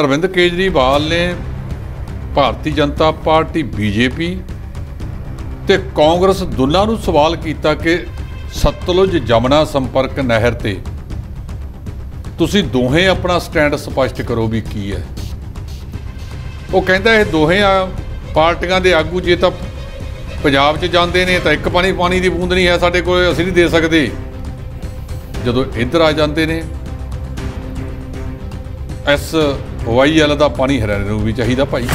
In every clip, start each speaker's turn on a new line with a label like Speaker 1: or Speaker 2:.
Speaker 1: ਅਰਵਿੰਦ ਕੇਜਰੀਵਾਲ ਨੇ ਭਾਰਤੀ Janata party, BJP ਤੇ ਕਾਂਗਰਸ ਦੋਨਾਂ ਨੂੰ ਸਵਾਲ ਕੀਤਾ ਕਿ ਸਤਲੁਜ ਜਮਨਾ ਸੰਪਰਕ ਨਹਿਰ ਤੇ ਤੁਸੀਂ ਦੋਹੇ ਆਪਣਾ ਸਟੈਂਡ ਸਪਸ਼ਟ ਕਰੋ ਵੀ ਕੀ ਹੈ। ਉਹ ਕਹਿੰਦਾ ਇਹ ਦੋਹੇ ਪਾਰਟੀਆਂ ਦੇ ਆਗੂ ਜੇ ਤਾਂ ਪੰਜਾਬ 'ਚ ਜਾਂਦੇ ਨੇ ਤਾਂ ਇੱਕ ਪਾਣੀ ਪਾਣੀ ਦੀ ਬੂੰਦ ਨਹੀਂ ਹੈ ਸਾਡੇ ਕੋਲ, ਅਸੀਂ ਨਹੀਂ ਦੇ ਸਕਦੇ। ਜਦੋਂ ਇੱਧਰ ਆ ਜਾਂਦੇ ਨੇ, ਐਸ ਹਵਾਈ ਵਾਈਐਲ ਦਾ ਪਾਣੀ ਹਰਿਆਣੇ ਨੂੰ ਵੀ ਚਾਹੀਦਾ ਭਾਈ।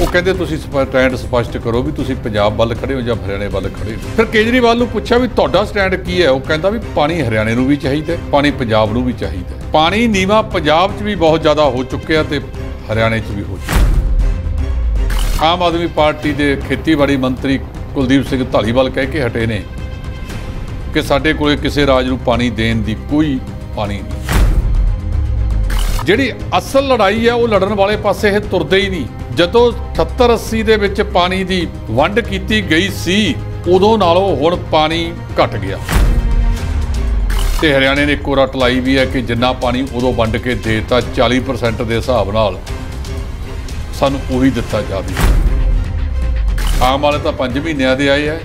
Speaker 1: ਉਹ ਕਹਿੰਦੇ ਤੁਸੀਂ ਸਟੈਂਡ ਸਪਸ਼ਟ ਕਰੋ ਵੀ ਤੁਸੀਂ ਪੰਜਾਬ ਵੱਲ ਖੜੇ ਹੋ ਜਾਂ ਹਰਿਆਣੇ ਵੱਲ ਖੜੇ ਹੋ। ਫਿਰ ਕੇਜਰੀਵਾਲ ਨੂੰ ਪੁੱਛਿਆ ਵੀ ਤੁਹਾਡਾ ਸਟੈਂਡ ਕੀ ਹੈ? ਉਹ ਕਹਿੰਦਾ ਵੀ ਪਾਣੀ ਹਰਿਆਣੇ ਨੂੰ ਵੀ ਚਾਹੀਦਾ ਪਾਣੀ ਪੰਜਾਬ ਨੂੰ ਵੀ ਚਾਹੀਦਾ ਪਾਣੀ ਨੀਵਾ ਪੰਜਾਬ 'ਚ ਵੀ ਬਹੁਤ ਜ਼ਿਆਦਾ ਹੋ ਚੁੱਕਿਆ ਤੇ ਹਰਿਆਣੇ 'ਚ ਵੀ ਹੋ ਚੁੱਕਿਆ। ਆਮ ਆਦਮੀ ਪਾਰਟੀ ਦੇ ਖੇਤੀਬਾੜੀ ਮੰਤਰੀ ਕੁਲਦੀਪ ਸਿੰਘ ਧਾਲੀਵਾਲ ਕਹਿ ਕੇ ਹਟੇ ਨੇ ਕਿ ਸਾਡੇ ਕੋਲੇ ਕਿਸੇ ਰਾਜ ਨੂੰ ਪਾਣੀ ਦੇਣ ਦੀ ਕੋਈ ਪਾਣੀ ਨਹੀਂ। ਜਿਹੜੀ ਅਸਲ ਲੜਾਈ ਹੈ ਉਹ ਲੜਨ ਵਾਲੇ ਪਾਸੇ ਇਹ ਤੁਰਦੇ ਹੀ ਨਹੀਂ। ਜਦੋਂ 78 80 ਦੇ ਵਿੱਚ ਪਾਣੀ ਦੀ ਵੰਡ ਕੀਤੀ ਗਈ ਸੀ, ਉਦੋਂ ਨਾਲੋਂ ਹੁਣ ਪਾਣੀ ਘਟ ਗਿਆ। ਤੇ ਹਰਿਆਣੇ ਨੇ ਇੱਕੋ ਰੱਟ ਲਾਈ ਵੀ ਹੈ ਕਿ ਜਿੰਨਾ ਪਾਣੀ ਉਦੋਂ ਵੰਡ ਕੇ ਦੇਤਾ 40% ਦੇ ਹਿਸਾਬ ਨਾਲ ਸਾਨੂੰ ਉਹੀ ਦਿੱਤਾ ਜਾਵੇ। ਆਮ ਵਾਲੇ ਤਾਂ 5 ਮਹੀਨਿਆਂ ਦੇ ਆਏ ਆ।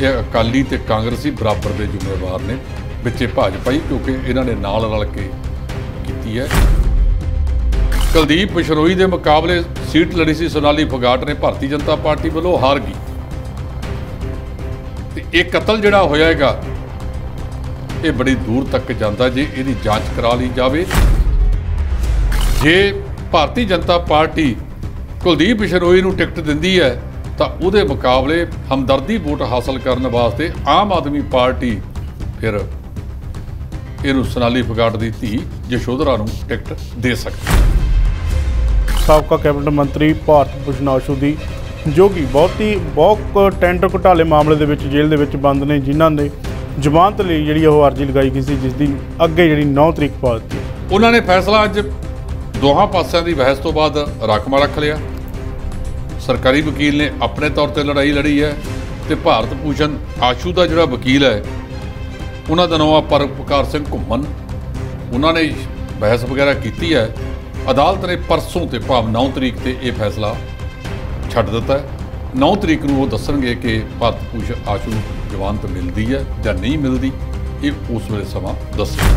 Speaker 1: ਇਹ ਅਕਾਲੀ ਤੇ ਕਾਂਗਰਸੀ ਬਰਾਬਰ ਦੇ ਜ਼ਿੰਮੇਵਾਰ ਨੇ, ਵਿੱਚੇ ਭਾਜਪਾ ਹੀ, ਕਿਉਂਕਿ ਇਹਨਾਂ ਨੇ ਨਾਲ ਰਲ ਕੇ ਕੀਤੀ ਹੈ। ਕੁਲਦੀਪ ਬਿਸ਼ਨੋਈ ਦੇ ਮੁਕਾਬਲੇ ਸੀਟ ਲੜੀ ਸੀ, ਸੋਨਾਲੀ ਫਗਾਟ ਨੇ ਭਾਰਤੀ ਜਨਤਾ ਪਾਰਟੀ ਵੱਲੋਂ ਹਾਰ ਗਈ। ਤੇ ਇਹ ਕਤਲ ਜਿਹੜਾ ਹੋਇਆ ਹੈਗਾ, ਇਹ ਬੜੀ ਦੂਰ ਤੱਕ ਜਾਂਦਾ ਜੇ ਇਹਦੀ ਜਾਂਚ ਕਰਾ ਲਈ ਜਾਵੇ। ਜੇ ਭਾਰਤੀ ਜਨਤਾ ਪਾਰਟੀ ਕੁਲਦੀਪ ਬਿਸ਼ਨੋਈ ਨੂੰ ਟਿਕਟ ਦਿੰਦੀ ਹੈ, ਤਾਂ ਉਹਦੇ ਮੁਕਾਬਲੇ ਹਮਦਰਦੀ ਵੋਟ ਹਾਸਲ ਕਰਨ ਵਾਸਤੇ ਆਮ ਆਦਮੀ ਪਾਰਟੀ ਫਿਰ ਇਹਨੂੰ ਸੋਨਾਲੀ ਫਗਾਟ ਦੀ ਧੀ ਯਸ਼ੋਧਰਾ ਨੂੰ ਟਿਕਟ ਦੇ ਸਕਦੀ ਹੈ।
Speaker 2: ਸਾਬਕਾ ਕੈਬਨਿਟ ਮੰਤਰੀ ਭਾਰਤ ਭੂਸ਼ਣ ਆਸ਼ੂ ਦੀ ਜੋ ਕਿ ਬਹੁਤ ਹੀ, ਬਹੁਤ ਟੈਂਡਰ ਘੁਟਾਲੇ ਮਾਮਲੇ ਦੇ ਵਿੱਚ, ਜੇਲ੍ਹ ਦੇ ਵਿੱਚ ਬੰਦ ਨੇ, ਜਿਨ੍ਹਾਂ ਨੇ ਜ਼ਮਾਨਤ ਲਈ ਜਿਹੜੀ ਉਹ ਅਰਜ਼ੀ ਲਗਾਈ ਗਈ ਸੀ, ਜਿਸ ਦੀ ਅੱਗੇ ਜਿਹੜੀ 9 ਤਰੀਕ ਪਾ ਦਿੱਤੀ
Speaker 1: ਉਹਨਾਂ ਨੇ ਫੈਸਲਾ ਅੱਜ ਦੋਹਾਂ ਪਾਸਿਆਂ ਦੀ ਬਹਿਸ ਤੋਂ ਬਾਅਦ ਰਾਖਵਾਂ ਰੱਖ ਲਿਆ। ਸਰਕਾਰੀ ਵਕੀਲ ਨੇ ਆਪਣੇ ਤੌਰ ਤੇ ਲੜਾਈ ਲੜੀ ਹੈ ਤੇ ਭਾਰਤ ਭੂਸ਼ਣ ਆਸ਼ੂ ਦਾ ਜਿਹੜਾ ਵਕੀਲ ਹੈ, ਉਹਨਾਂ ਦਾ ਨਾਮ ਆ ਪਰਪਕਾਰ ਸਿੰਘ ਘੁੰਮਣ। ਉਹਨਾਂ ਨੇ ਬਹਿਸ ਵਗੈਰਾ ਕੀਤੀ ਹੈ। ਅਦਾਲਤ ਨੇ ਪਰਸੋਂ ਤੇ ਭਾਵ 9 ਤਰੀਕ ਤੇ ਇਹ ਫੈਸਲਾ ਛੱਡ ਦਿੱਤਾ ਹੈ। 9 ਤਰੀਕ ਨੂੰ ਉਹ ਦੱਸਣਗੇ ਕਿ ਭਾਰਤ ਭੂਸ਼ਣ ਆਸ਼ੂ ਨੂੰ ਜ਼ਮਾਨਤ ਮਿਲਦੀ ਹੈ ਜਾਂ ਨਹੀਂ ਮਿਲਦੀ ਇਹ ਉਸ ਵੇਲੇ ਸਮਾਂ ਦੱਸੇਗਾ।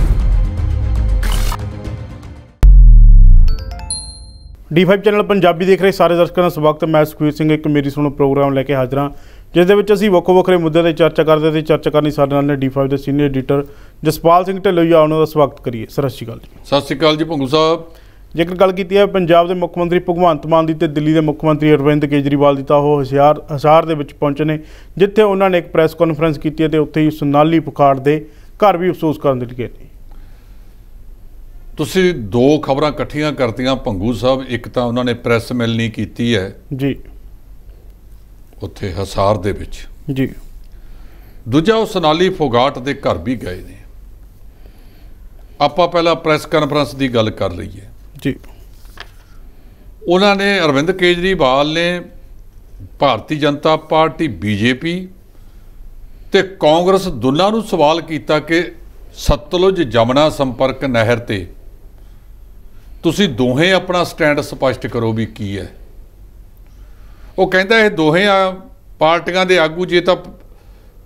Speaker 2: D5 ਚੈਨਲ ਪੰਜਾਬੀ ਦੇਖ ਰਹੇ ਸਾਰੇ ਦਰਸ਼ਕਾਂ ਦਾ ਸਵਾਗਤ ਹੈ। ਮੈਂ ਸੁਖਵੀਰ ਸਿੰਘ ਇੱਕ ਮੇਰੀ ਸੁਣੋ ਪ੍ਰੋਗਰਾਮ ਲੈ ਕੇ ਹਾਜ਼ਰ ਹਾਂ ਜਿਸ ਦੇ ਵਿੱਚ ਅਸੀਂ ਵੱਖੋ ਵੱਖਰੇ ਮੁੱਦਿਆਂ ਤੇ ਚਰਚਾ ਕਰਦੇ ਤੇ ਚਰਚਾ ਕਰਨੀ ਸਾਡੇ ਨਾਲ ਨੇ D5 ਦੇ ਸੀਨੀਅਰ ਐਡੀਟਰ ਜਸਪਾਲ ਸਿੰਘ ਢਿੱਲੋਂ ਉਹਨਾਂ ਦਾ ਸਵਾਗਤ ਕਰੀਏ। ਸਤਿ ਸ਼੍ਰੀ ਅਕਾਲ ਜੀ।
Speaker 1: ਸਤਿ ਸ਼੍ਰੀ ਅਕਾਲ ਜੀ ਭੰਗੂ ਸਾਹਿਬ।
Speaker 2: ਜੇਕਰ ਗੱਲ ਕੀਤੀ ਹੈ ਪੰਜਾਬ ਦੇ ਮੁੱਖ ਮੰਤਰੀ ਭਗਵੰਤ ਮਾਨ ਦੀ ਤੇ ਦਿੱਲੀ ਦੇ ਮੁੱਖ ਮੰਤਰੀ ਅਰਵਿੰਦ ਕੇਜਰੀਵਾਲ ਦੀ ਤਾਂ ਉਹ ਹਸ਼ਿਆਰ ਹਸਾਰ ਦੇ ਵਿੱਚ ਪਹੁੰਚੇ ਨੇ ਜਿੱਥੇ ਉਹਨਾਂ ਨੇ ਇੱਕ ਪ੍ਰੈਸ ਕਾਨਫਰੰਸ ਕੀਤੀ ਹੈ ਤੇ ਉੱਥੇ ਹੀ ਸੋਨਾਲੀ ਪੁਖਾੜ ਦੇ ਘਰ ਵੀ ਅਫਸੋਸ ਕਰਨ ਦੇ ਲਈ ਗਏ ਨੇ।
Speaker 1: ਤੁਸੀਂ ਦੋ ਖਬਰਾਂ ਇਕੱਠੀਆਂ ਕਰਤੀਆਂ ਭੰਗੂ ਸਾਹਿਬ ਇੱਕ ਤਾਂ ਉਹਨਾਂ ਨੇ ਪ੍ਰੈਸ ਮਿਲਣੀ ਕੀਤੀ ਹੈ
Speaker 2: ਜੀ।
Speaker 1: ਉੱਥੇ ਹਸਾਰ ਦੇ ਵਿੱਚ।
Speaker 2: ਜੀ।
Speaker 1: ਦੂਜਾ ਉਹ ਸੋਨਾਲੀ ਫੋਗਾਟ ਦੇ ਘਰ ਵੀ ਗਏ ਨੇ। ਆਪਾਂ ਪਹਿਲਾਂ ਪ੍ਰੈਸ ਕਾਨਫਰੰਸ ਦੀ ਗੱਲ ਕਰ ਲਈਏ।
Speaker 2: ਜੀ।
Speaker 1: ਉਹਨਾਂ ਨੇ ਅਰਵਿੰਦ ਕੇਜਰੀਵਾਲ ਨੇ ਭਾਰਤੀ ਜਨਤਾ ਪਾਰਟੀ, ਬੀਜੇਪੀ ਤੇ ਕਾਂਗਰਸ ਦੋਨਾਂ ਨੂੰ ਸਵਾਲ ਕੀਤਾ ਕਿ ਸਤਲੁਜ ਜਮਨਾ ਸੰਪਰਕ ਨਹਿਰ ਤੇ ਤੁਸੀਂ ਦੋਹੇ ਆਪਣਾ ਸਟੈਂਡ ਸਪਸ਼ਟ ਕਰੋ ਵੀ ਕੀ ਹੈ। ਉਹ ਕਹਿੰਦਾ ਇਹ ਦੋਹੇ ਆ ਪਾਰਟੀਆਂ ਦੇ ਆਗੂ ਜੇ ਤਾਂ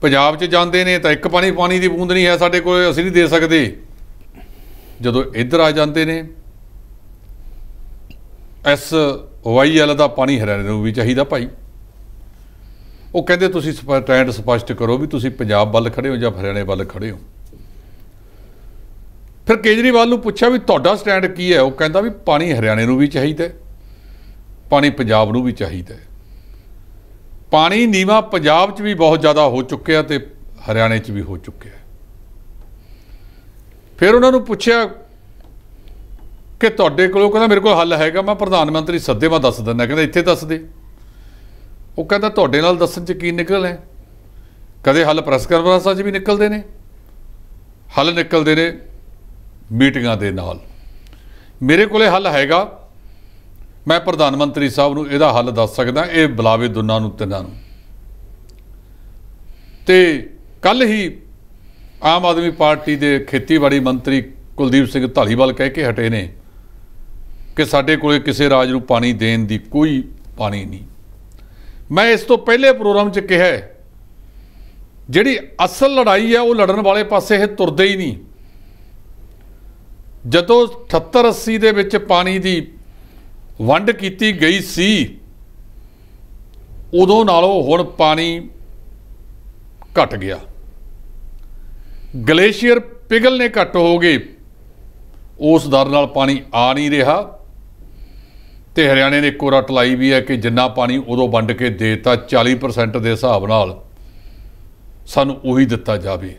Speaker 1: ਪੰਜਾਬ 'ਚ ਜਾਂਦੇ ਨੇ ਤਾਂ ਇੱਕ ਪਾਣੀ ਪਾਣੀ ਦੀ ਬੂੰਦ ਨਹੀਂ ਹੈ ਸਾਡੇ ਕੋਲ, ਅਸੀਂ ਨਹੀਂ ਦੇ ਸਕਦੇ। ਜਦੋਂ ਇੱਧਰ ਆ ਜਾਂਦੇ ਨੇ ਐਸ ਵਾਈਐਲ ਦਾ ਪਾਣੀ ਹਰਿਆਣੇ ਨੂੰ ਵੀ ਚਾਹੀਦਾ ਭਾਈ। ਉਹ ਕਹਿੰਦੇ ਤੁਸੀਂ ਸਟੈਂਡ ਸਪਸ਼ਟ ਕਰੋ ਵੀ ਤੁਸੀਂ ਪੰਜਾਬ ਵੱਲ ਖੜੇ ਹੋ ਜਾਂ ਹਰਿਆਣੇ ਵੱਲ ਖੜੇ ਹੋ। ਫਿਰ ਕੇਜਰੀਵਾਲ ਨੂੰ ਪੁੱਛਿਆ ਵੀ ਤੁਹਾਡਾ ਸਟੈਂਡ ਕੀ ਹੈ? ਉਹ ਕਹਿੰਦਾ ਵੀ ਪਾਣੀ ਹਰਿਆਣੇ ਨੂੰ ਵੀ ਚਾਹੀਦਾ ਪਾਣੀ ਪੰਜਾਬ ਨੂੰ ਵੀ ਚਾਹੀਦਾ ਪਾਣੀ ਨੀਵਾ ਪੰਜਾਬ 'ਚ ਵੀ ਬਹੁਤ ਜ਼ਿਆਦਾ ਹੋ ਚੁੱਕਿਆ ਤੇ ਹਰਿਆਣੇ 'ਚ ਵੀ ਹੋ ਚੁੱਕਿਆ ਫਿਰ ਉਹਨਾਂ ਨੂੰ ਪੁੱਛਿਆ ਕਿ ਤੁਹਾਡੇ ਕੋਲੋਂ ਕਹਿੰਦਾ ਮੇਰੇ ਕੋਲ ਹੱਲ ਹੈਗਾ, ਮੈਂ ਪ੍ਰਧਾਨ ਮੰਤਰੀ ਸੱਦੇ, ਮੈਂ ਦੱਸ ਦਿੰਦਾ, ਕਹਿੰਦਾ ਇੱਥੇ ਦੱਸ ਦੇ। ਉਹ ਕਹਿੰਦਾ ਤੁਹਾਡੇ ਨਾਲ ਦੱਸਣ 'ਚ ਕੀ ਨਿਕਲ ਹੈ? ਕਦੇ ਹੱਲ ਪ੍ਰੈਸ ਕਾਨਫਰੰਸਾਂ 'ਚ ਵੀ ਨਿਕਲਦੇ ਨੇ? ਹੱਲ ਨਿਕਲਦੇ ਨੇ ਮੀਟਿੰਗਾਂ ਦੇ ਨਾਲ। ਮੇਰੇ ਕੋਲੇ ਹੱਲ ਹੈਗਾ, ਮੈਂ ਪ੍ਰਧਾਨ ਮੰਤਰੀ ਸਾਹਿਬ ਨੂੰ ਇਹਦਾ ਹੱਲ ਦੱਸ ਸਕਦਾ, ਇਹ ਬੁਲਾਵੇ ਦੋਨਾਂ ਨੂੰ, ਤਿੰਨਾਂ ਨੂੰ। ਤੇ ਕੱਲ ਹੀ ਆਮ ਆਦਮੀ ਪਾਰਟੀ ਦੇ ਖੇਤੀਬਾੜੀ ਮੰਤਰੀ ਕੁਲਦੀਪ ਸਿੰਘ ਧਾਲੀਵਾਲ ਕਹਿ ਕੇ ਹਟੇ ਨੇ। ਕਿ ਸਾਡੇ ਕੋਲੇ ਕਿਸੇ ਰਾਜ ਨੂੰ ਪਾਣੀ ਦੇਣ ਦੀ ਕੋਈ ਪਾਣੀ ਨਹੀਂ। ਮੈਂ ਇਸ ਤੋਂ ਪਹਿਲੇ ਪ੍ਰੋਗਰਾਮ 'ਚ ਕਿਹਾ ਜਿਹੜੀ ਅਸਲ ਲੜਾਈ ਹੈ ਉਹ ਲੜਨ ਵਾਲੇ ਪਾਸੇ ਇਹ ਤੁਰਦੇ ਹੀ ਨਹੀਂ। ਜਦੋਂ 78 80 ਦੇ ਵਿੱਚ ਪਾਣੀ ਦੀ ਵੰਡ ਕੀਤੀ ਗਈ ਸੀ, ਉਦੋਂ ਨਾਲੋਂ ਹੁਣ ਪਾਣੀ ਘਟ ਗਿਆ। ਗਲੇਸ਼ੀਅਰ ਪਿਘਲਨੇ ਘੱਟ ਹੋ ਗਏ। ਉਸ ਦਰ ਨਾਲ ਪਾਣੀ ਆ ਨਹੀਂ ਰਿਹਾ। ਤੇ ਹਰਿਆਣੇ ਨੇ ਇੱਕੋ ਰੱਟ ਲਾਈ ਵੀ ਹੈ ਕਿ ਜਿੰਨਾ ਪਾਣੀ ਉਦੋਂ ਵੰਡ ਕੇ ਦੇਤਾ 40% ਦੇ ਹਿਸਾਬ ਨਾਲ ਸਾਨੂੰ ਉਹੀ ਦਿੱਤਾ ਜਾਵੇ।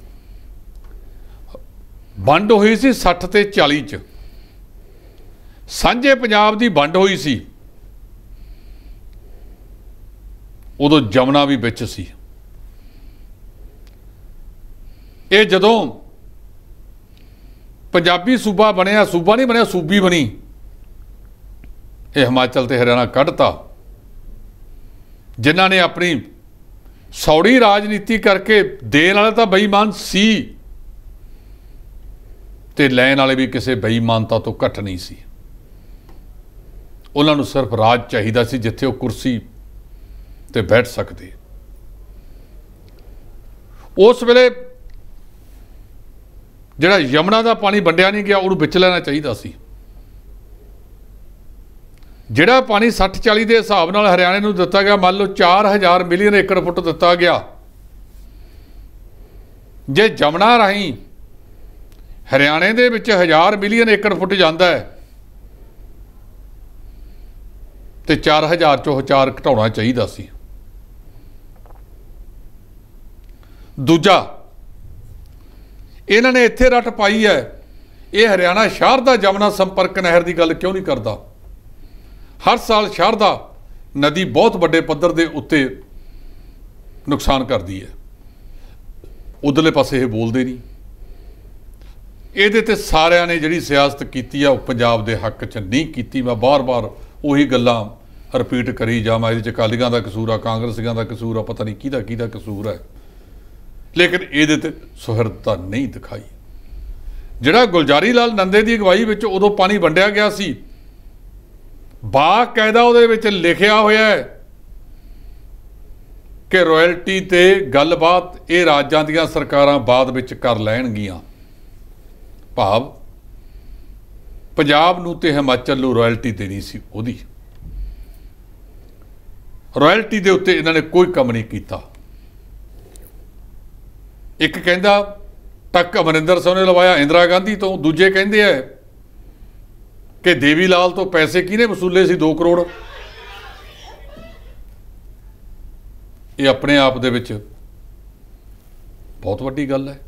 Speaker 1: ਵੰਡ ਹੋਈ ਸੀ 60 ਤੇ 40 ਚ। ਸਾਂਝੇ ਪੰਜਾਬ ਦੀ ਵੰਡ ਹੋਈ ਸੀ। ਉਦੋਂ ਜਮਨਾ ਵੀ ਵਿੱਚ ਸੀ। ਇਹ ਜਦੋਂ ਪੰਜਾਬੀ ਸੂਬਾ ਬਣਿਆ, ਸੂਬਾ ਨਹੀਂ ਬਣਿਆ, ਸੂਬੀ ਬਣੀ। ਇਹ ਹਿਮਾਚਲ ਤੇ ਹਰਿਆਣਾ ਕੱਢਤਾ। ਜਿਨ੍ਹਾਂ ਨੇ ਆਪਣੀ ਸੌੜੀ ਰਾਜਨੀਤੀ ਕਰਕੇ ਦੇਣ ਵਾਲੇ ਤਾਂ ਬੇਈਮਾਨ ਸੀ, ਤੇ ਲੈਣ ਵਾਲੇ ਵੀ ਕਿਸੇ ਬੇਈਮਾਨਤਾ ਤੋਂ ਘੱਟ ਨਹੀਂ ਸੀ। ਉਹਨਾਂ ਨੂੰ ਸਿਰਫ ਰਾਜ ਚਾਹੀਦਾ ਸੀ ਜਿੱਥੇ ਉਹ ਕੁਰਸੀ ਤੇ ਬੈਠ ਸਕਦੇ। ਉਸ ਵੇਲੇ ਜਿਹੜਾ ਯਮਨਾ ਦਾ ਪਾਣੀ ਵੰਡਿਆ ਨਹੀਂ ਗਿਆ, ਉਹਨੂੰ ਵਿੱਚ ਲੈਣਾ ਚਾਹੀਦਾ ਸੀ। ਜਿਹੜਾ ਪਾਣੀ 60 40 ਦੇ ਹਿਸਾਬ ਨਾਲ ਹਰਿਆਣੇ ਨੂੰ ਦਿੱਤਾ ਗਿਆ, ਮੰਨ ਲਓ 4000 ਮਿਲੀਅਨ ਏਕੜ ਫੁੱਟ ਦਿੱਤਾ ਗਿਆ। ਜੇ ਜਮਨਾ ਰਾਹੀਂ ਹਰਿਆਣੇ ਦੇ ਵਿੱਚ 1000 ਮਿਲੀਅਨ ਏਕੜ ਫੁੱਟ ਜਾਂਦਾ ਹੈ, ਤੇ 4000 ਚੋਂ 4 ਘਟਾਉਣਾ ਚਾਹੀਦਾ ਸੀ। ਦੂਜਾ, ਇਹਨਾਂ ਨੇ ਇੱਥੇ ਰੱਟ ਪਾਈ ਹੈ, ਇਹ ਹਰਿਆਣਾ ਸ਼ਹਿਰ ਦਾ ਜਮਨਾ ਸੰਪਰਕ ਨਹਿਰ ਦੀ ਗੱਲ ਕਿਉਂ ਨਹੀਂ ਕਰਦਾ? ਹਰ ਸਾਲ ਸ਼ਹਿਰ ਦਾ ਨਦੀ ਬਹੁਤ ਵੱਡੇ ਪੱਧਰ ਦੇ ਉੱਤੇ ਨੁਕਸਾਨ ਕਰਦੀ ਹੈ। ਉਧਰਲੇ ਪਾਸੇ ਇਹ ਬੋਲਦੇ ਨਹੀਂ। ਇਹਦੇ ਤੇ ਸਾਰਿਆਂ ਨੇ ਜਿਹੜੀ ਸਿਆਸਤ ਕੀਤੀ ਆ, ਉਹ ਪੰਜਾਬ ਦੇ ਹੱਕ 'ਚ ਨਹੀਂ ਕੀਤੀ। ਮੈਂ ਬਾਰ-ਬਾਰ ਉਹੀ ਗੱਲਾਂ ਰਿਪੀਟ ਕਰੀ ਜਾਵਾਂ। ਇਹਦੇ 'ਚ ਅਕਾਲੀਆਂ ਦਾ ਕਸੂਰ ਆ, ਕਾਂਗਰਸੀਆਂ ਦਾ ਕਸੂਰ ਆ, ਪਤਾ ਨਹੀਂ ਕਿਹਦਾ ਕਿਹਦਾ ਕਸੂਰ ਹੈ ਲੇਕਿਨ ਇਹਦੇ ਤੇ ਸੁਹਿਰਦਤਾ ਨਹੀਂ ਦਿਖਾਈ। ਜਿਹੜਾ ਗੁਲਜਾਰੀ ਲਾਲ ਨੰਦੇ ਦੀ ਅਗਵਾਈ ਵਿੱਚ ਉਦੋਂ ਪਾਣੀ ਵੰਡਿਆ ਗਿਆ ਸੀ ਬਾਕਾਇਦਾ ਉਹਦੇ ਵਿੱਚ ਲਿਖਿਆ ਹੋਇਆ ਹੈ ਕਿ ਰਾਇਲਟੀ ਤੇ ਗੱਲਬਾਤ ਇਹ ਰਾਜਾਂ ਦੀਆਂ ਸਰਕਾਰਾਂ ਬਾਅਦ ਵਿੱਚ ਕਰ ਲੈਣਗੀਆਂ। ਭਾਵ, ਪੰਜਾਬ ਨੂੰ ਤੇ ਹਿਮਾਚਲ ਨੂੰ ਰਾਇਲਟੀ ਦੇਣੀ ਸੀ ਉਹਦੀ। ਰਾਇਲਟੀ ਦੇ ਉੱਤੇ ਇਹਨਾਂ ਨੇ ਕੋਈ ਕੰਮ ਨਹੀਂ ਕੀਤਾ। ਇੱਕ ਕਹਿੰਦਾ, ਟੱਕ ਅਮਰਿੰਦਰ ਸਿੰਘ ਨੇ ਲਵਾਇਆ ਇੰਦਰਾ ਗਾਂਧੀ ਤੋਂ, ਦੂਜੇ ਕਹਿੰਦੇ ਆ ਕਿ ਦੇਵੀ ਲਾਲ ਤੋਂ ਪੈਸੇ ਕਿਹਨੇ ਵਸੂਲੇ ਸੀ? 2 ਕਰੋੜ। ਇਹ ਆਪਣੇ ਆਪ ਦੇ ਵਿੱਚ ਬਹੁਤ ਵੱਡੀ ਗੱਲ ਹੈ।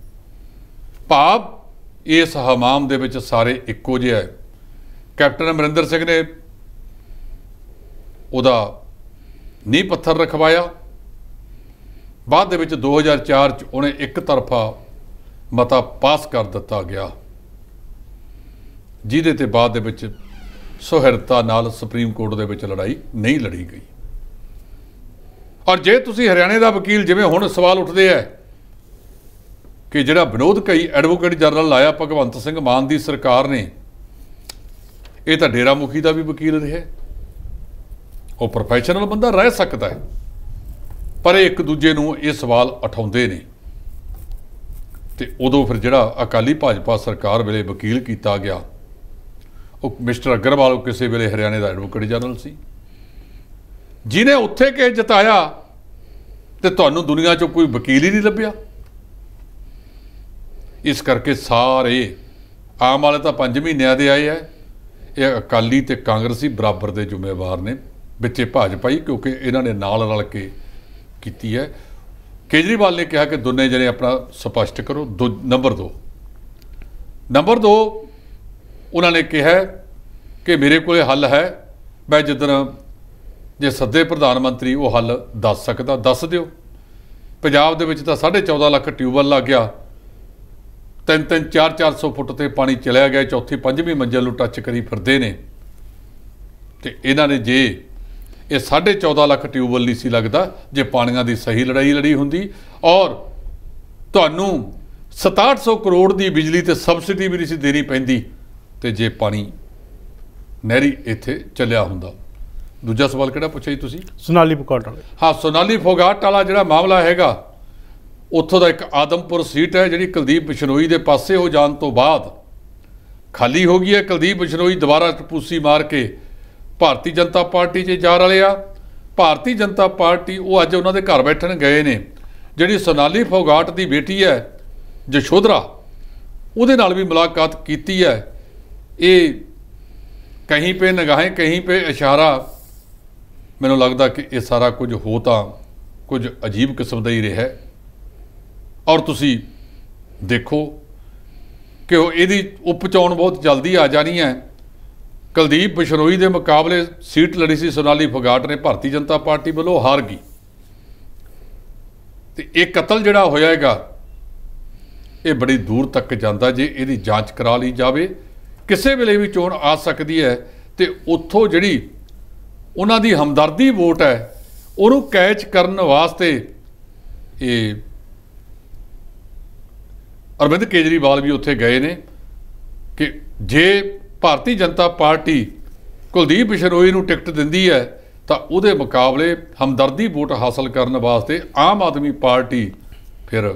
Speaker 1: ਭਾਵ ਇਸ ਹਮਾਮ ਦੇ ਵਿੱਚ ਸਾਰੇ ਇੱਕੋ ਜਿਹੇ ਹੈ। ਕੈਪਟਨ ਅਮਰਿੰਦਰ ਸਿੰਘ ਨੇ ਉਹਦਾ ਨੀਂਹ ਪੱਥਰ ਰਖਵਾਇਆ। ਬਾਅਦ ਦੇ ਵਿੱਚ 2004 ਚ ਉਹਨੇ ਇੱਕ ਤਰਫਾ ਮਤਾ ਪਾਸ ਕਰ ਦਿੱਤਾ ਗਿਆ। ਜਿਹਦੇ ਤੇ ਬਾਅਦ ਦੇ ਵਿੱਚ ਸੁਹਿਰਦਤਾ ਨਾਲ ਸੁਪਰੀਮ ਕੋਰਟ ਦੇ ਵਿੱਚ ਲੜਾਈ ਨਹੀਂ ਲੜੀ ਗਈ। ਔਰ ਜੇ ਤੁਸੀਂ ਹਰਿਆਣੇ ਦਾ ਵਕੀਲ ਜਿਵੇਂ ਹੁਣ ਸਵਾਲ ਉੱਠਦੇ ਆ ਕਿ ਜਿਹੜਾ ਵਿਨੋਦ ਕਈ ਐਡਵੋਕੇਟ ਜਨਰਲ ਲਾਇਆ ਭਗਵੰਤ ਸਿੰਘ ਮਾਨ ਦੀ ਸਰਕਾਰ ਨੇ, ਇਹ ਤਾਂ ਡੇਰਾ ਮੁਖੀ ਦਾ ਵੀ ਵਕੀਲ ਰਿਹਾ। ਉਹ ਪ੍ਰੋਫੈਸ਼ਨਲ ਬੰਦਾ ਰਹਿ ਸਕਦਾ ਹੈ, ਪਰ ਇਹ ਇੱਕ ਦੂਜੇ ਨੂੰ ਇਹ ਸਵਾਲ ਉਠਾਉਂਦੇ ਨੇ। ਤੇ ਉਦੋਂ ਫਿਰ ਜਿਹੜਾ ਅਕਾਲੀ ਭਾਜਪਾ ਸਰਕਾਰ ਵੇਲੇ ਵਕੀਲ ਕੀਤਾ ਗਿਆ ਉਹ ਮਿਸਟਰ ਅਗਰਵਾਲ ਉਹ ਕਿਸੇ ਵੇਲੇ ਹਰਿਆਣੇ ਦਾ ਐਡਵੋਕੇਟ ਜਨਰਲ ਸੀ। ਜਿਨੇ ਉੱਥੇ ਕੇ ਜਿਤਾਇਆ ਤੇ ਤੁਹਾਨੂੰ ਦੁਨੀਆ 'ਚੋਂ ਕੋਈ ਵਕੀਲ ਹੀ ਨਹੀਂ ਲੱਭਿਆ। ਇਸ ਕਰਕੇ ਸਾਰੇ ਆਮ ਵਾਲੇ ਤਾਂ 5 ਮਹੀਨਿਆਂ ਦੇ ਆਏ ਆ। ਇਹ ਅਕਾਲੀ ਤੇ ਕਾਂਗਰਸੀ ਬਰਾਬਰ ਦੇ ਜ਼ਿੰਮੇਵਾਰ ਨੇ, ਵਿੱਚੇ ਭਾਜਪਾ ਹੀ, ਕਿਉਂਕਿ ਇਹਨਾਂ ਨੇ ਨਾਲ ਰਲ ਕੇ ਕੀਤੀ ਹੈ। ਕੇਜਰੀਵਾਲ ਨੇ ਕਿਹਾ ਕਿ ਦੋਨੇ ਜਣੇ ਆਪਣਾ ਸਪਸ਼ਟ ਕਰੋ। ਦੋ, ਨੰਬਰ 2 ਨੰਬਰ 2 ਉਹਨਾਂ ਨੇ ਕਿਹਾ ਕਿ ਮੇਰੇ ਕੋਲੇ ਹੱਲ ਹੈ। ਮੈਂ ਜਿੱਦਣ ਜੇ ਸੱਦੇ ਪ੍ਰਧਾਨ ਮੰਤਰੀ ਉਹ ਹੱਲ ਦੱਸ ਸਕਦਾ, ਦੱਸ ਦਿਓ। ਪੰਜਾਬ ਦੇ ਵਿੱਚ ਤਾਂ 14.5 ਲੱਖ ਟਿਊਬਵੈੱਲ ਲੱਗ ਗਿਆ। ਤਿੰਨ ਤਿੰਨ 4 400 ਫੁੱਟ ਤੇ ਪਾਣੀ ਚਲਿਆ ਗਿਆ। ਚੌਥੀ ਪੰਜਵੀਂ ਮੰਜ਼ਲ ਨੂੰ ਟੱਚ ਕਰੀ ਫਿਰਦੇ ਨੇ। ਤੇ ਇਹਨਾਂ ਨੇ ਜੇ ਇਹ 14.5 ਲੱਖ ਟਿਊਬਵੈੱਲ ਨਹੀਂ ਸੀ ਲੱਗਦਾ, ਜੇ ਪਾਣੀਆਂ ਦੀ ਸਹੀ ਲੜਾਈ ਲੜੀ ਹੁੰਦੀ ਔਰ ਤੁਹਾਨੂੰ 6700 ਕਰੋੜ ਦੀ ਬਿਜਲੀ ਤੇ ਸਬਸਿਡੀ ਵੀ ਨਹੀਂ ਸੀ ਦੇਣੀ ਪੈਂਦੀ ਤੇ ਜੇ ਪਾਣੀ ਨਹਿਰੀ ਇੱਥੇ ਚੱਲਿਆ ਹੁੰਦਾ। ਦੂਜਾ ਸਵਾਲ ਕਿਹੜਾ ਪੁੱਛਿਆ ਜੀ ਤੁਸੀਂ?
Speaker 2: ਸੋਨਾਲੀ ਪੁਕਾਟ ਵਾਲੇ।
Speaker 1: ਹਾਂ ਸੋਨਾਲੀ ਫੋਗਾਟ ਵਾਲਾ ਜਿਹੜਾ ਮਾਮਲਾ ਹੈਗਾ ਉੱਥੋਂ ਦਾ ਇੱਕ ਆਦਮਪੁਰ ਸੀਟ ਹੈ ਜਿਹੜੀ ਕੁਲਦੀਪ ਬਿਸ਼ਨੋਈ ਦੇ ਪਾਸੇ ਹੋ ਜਾਣ ਤੋਂ ਬਾਅਦ ਖਾਲੀ ਹੋ ਗਈ ਹੈ। ਕੁਲਦੀਪ ਬਿਸ਼ਨੋਈ ਦੁਬਾਰਾ ਟਪੂਸੀ ਮਾਰ ਕੇ ਭਾਰਤੀ ਜਨਤਾ ਪਾਰਟੀ 'ਚ ਜਾ ਰਲੇ ਆ। ਭਾਰਤੀ ਜਨਤਾ ਪਾਰਟੀ ਉਹ ਅੱਜ ਉਹਨਾਂ ਦੇ ਘਰ ਬੈਠਣ ਗਏ ਨੇ। ਜਿਹੜੀ ਸੋਨਾਲੀ ਫੋਗਾਟ ਦੀ ਬੇਟੀ ਹੈ ਜਸ਼ੋਧਰਾ ਉਹਦੇ ਨਾਲ ਵੀ ਮੁਲਾਕਾਤ ਕੀਤੀ ਹੈ। ਇਹ ਕਹੀਂ ਪੇ ਨਿਗਾहें ਕਹੀਂ ਪੇ ਇਸ਼ਾਰਾ, ਮੈਨੂੰ ਲੱਗਦਾ ਕਿ ਇਹ ਸਾਰਾ ਕੁਝ ਹੋ ਤਾਂ ਕੁਝ ਅਜੀਬ ਕਿਸਮ ਦਾ ਹੀ ਰਿਹਾ ਹੈ। ਔਰ ਤੁਸੀਂ ਦੇਖੋ ਕਿ ਉਹ ਇਹਦੀ ਉਪਚੋਣ ਬਹੁਤ ਜਲਦੀ ਆ ਜਾਣੀ ਹੈ। ਕੁਲਦੀਪ ਬਿਸ਼ਨੋਈ ਦੇ ਮੁਕਾਬਲੇ ਸੀਟ ਲੜੀ ਸੀ, ਸੋਨਾਲੀ ਫਗਾਟ ਨੇ ਭਾਰਤੀ ਜਨਤਾ ਪਾਰਟੀ ਵੱਲੋਂ ਹਾਰ ਗਈ। ਤੇ ਇਹ ਕਤਲ ਜਿਹੜਾ ਹੋਇਆ ਹੈਗਾ, ਇਹ ਬੜੀ ਦੂਰ ਤੱਕ ਜਾਂਦਾ ਜੇ ਇਹਦੀ ਜਾਂਚ ਕਰਾ ਲਈ ਜਾਵੇ। ਕਿਸੇ ਵੇਲੇ ਵੀ ਚੋਣ ਆ ਸਕਦੀ ਹੈ ਤੇ ਉੱਥੋਂ ਜਿਹੜੀ ਉਹਨਾਂ ਦੀ ਹਮਦਰਦੀ ਵੋਟ ਹੈ, ਉਹਨੂੰ ਕੈਚ ਕਰਨ ਵਾਸਤੇ ਇਹ ਅਰਵਿੰਦ ਕੇਜਰੀਵਾਲ ਵੀ ਉੱਥੇ ਗਏ ਨੇ ਕਿ ਜੇ ਭਾਰਤੀ ਜਨਤਾ ਪਾਰਟੀ ਕੁਲਦੀਪ ਬਿਸ਼ਨੋਈ ਨੂੰ ਟਿਕਟ ਦਿੰਦੀ ਹੈ, ਤਾਂ ਉਹਦੇ ਮੁਕਾਬਲੇ ਹਮਦਰਦੀ ਵੋਟ ਹਾਸਲ ਕਰਨ ਵਾਸਤੇ ਆਮ ਆਦਮੀ ਪਾਰਟੀ ਫਿਰ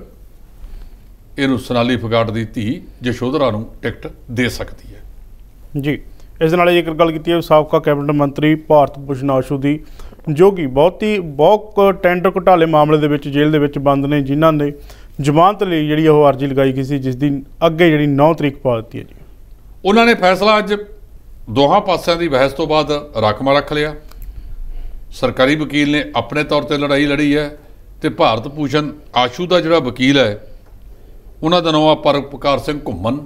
Speaker 1: ਇਹਨੂੰ ਸੋਨਾਲੀ ਫਗਾਟ ਦੀ ਧੀ ਜਸ਼ੋਧਰਾ ਨੂੰ ਟਿਕਟ ਦੇ ਸਕਦੀ ਹੈ।
Speaker 2: ਜੀ ਇਸ ਦੇ ਨਾਲ ਜੇਕਰ ਗੱਲ ਕੀਤੀ ਹੈ ਸਾਬਕਾ ਕੈਬਨਿਟ ਮੰਤਰੀ ਭਾਰਤ ਭੂਸ਼ਣ ਆਸ਼ੂ ਦੀ ਜੋ ਕਿ ਬਹੁਤ ਹੀ ਬਹੁਤ ਟੈਂਡਰ ਘੁਟਾਲੇ ਮਾਮਲੇ ਦੇ ਵਿੱਚ ਜੇਲ੍ਹ ਦੇ ਵਿੱਚ ਬੰਦ ਨੇ ਜਿਨ੍ਹਾਂ ਨੇ ਜ਼ਮਾਨਤ ਲਈ ਜਿਹੜੀ ਉਹ ਅਰਜ਼ੀ ਲਗਾਈ ਗਈ ਸੀ ਜਿਸ ਦੀ ਅੱਗੇ ਜਿਹੜੀ 9 ਤਰੀਕ ਪਾ ਦਿੱਤੀ ਹੈ ਜੀ।
Speaker 1: ਉਹਨਾਂ ਨੇ ਫੈਸਲਾ ਅੱਜ ਦੋਹਾਂ ਪਾਸਿਆਂ ਦੀ ਬਹਿਸ ਤੋਂ ਬਾਅਦ ਰਾਖਵਾਂ ਰੱਖ ਲਿਆ। ਸਰਕਾਰੀ ਵਕੀਲ ਨੇ ਆਪਣੇ ਤੌਰ ਤੇ ਲੜਾਈ ਲੜੀ ਹੈ ਤੇ ਭਾਰਤ ਭੂਸ਼ਣ ਆਸ਼ੂ ਦਾ ਜਿਹੜਾ ਵਕੀਲ ਹੈ ਉਹਨਾਂ ਦਾ ਨਾਮ ਆ ਪਰਪਕਾਰ ਸਿੰਘ ਘੁੰਮਣ।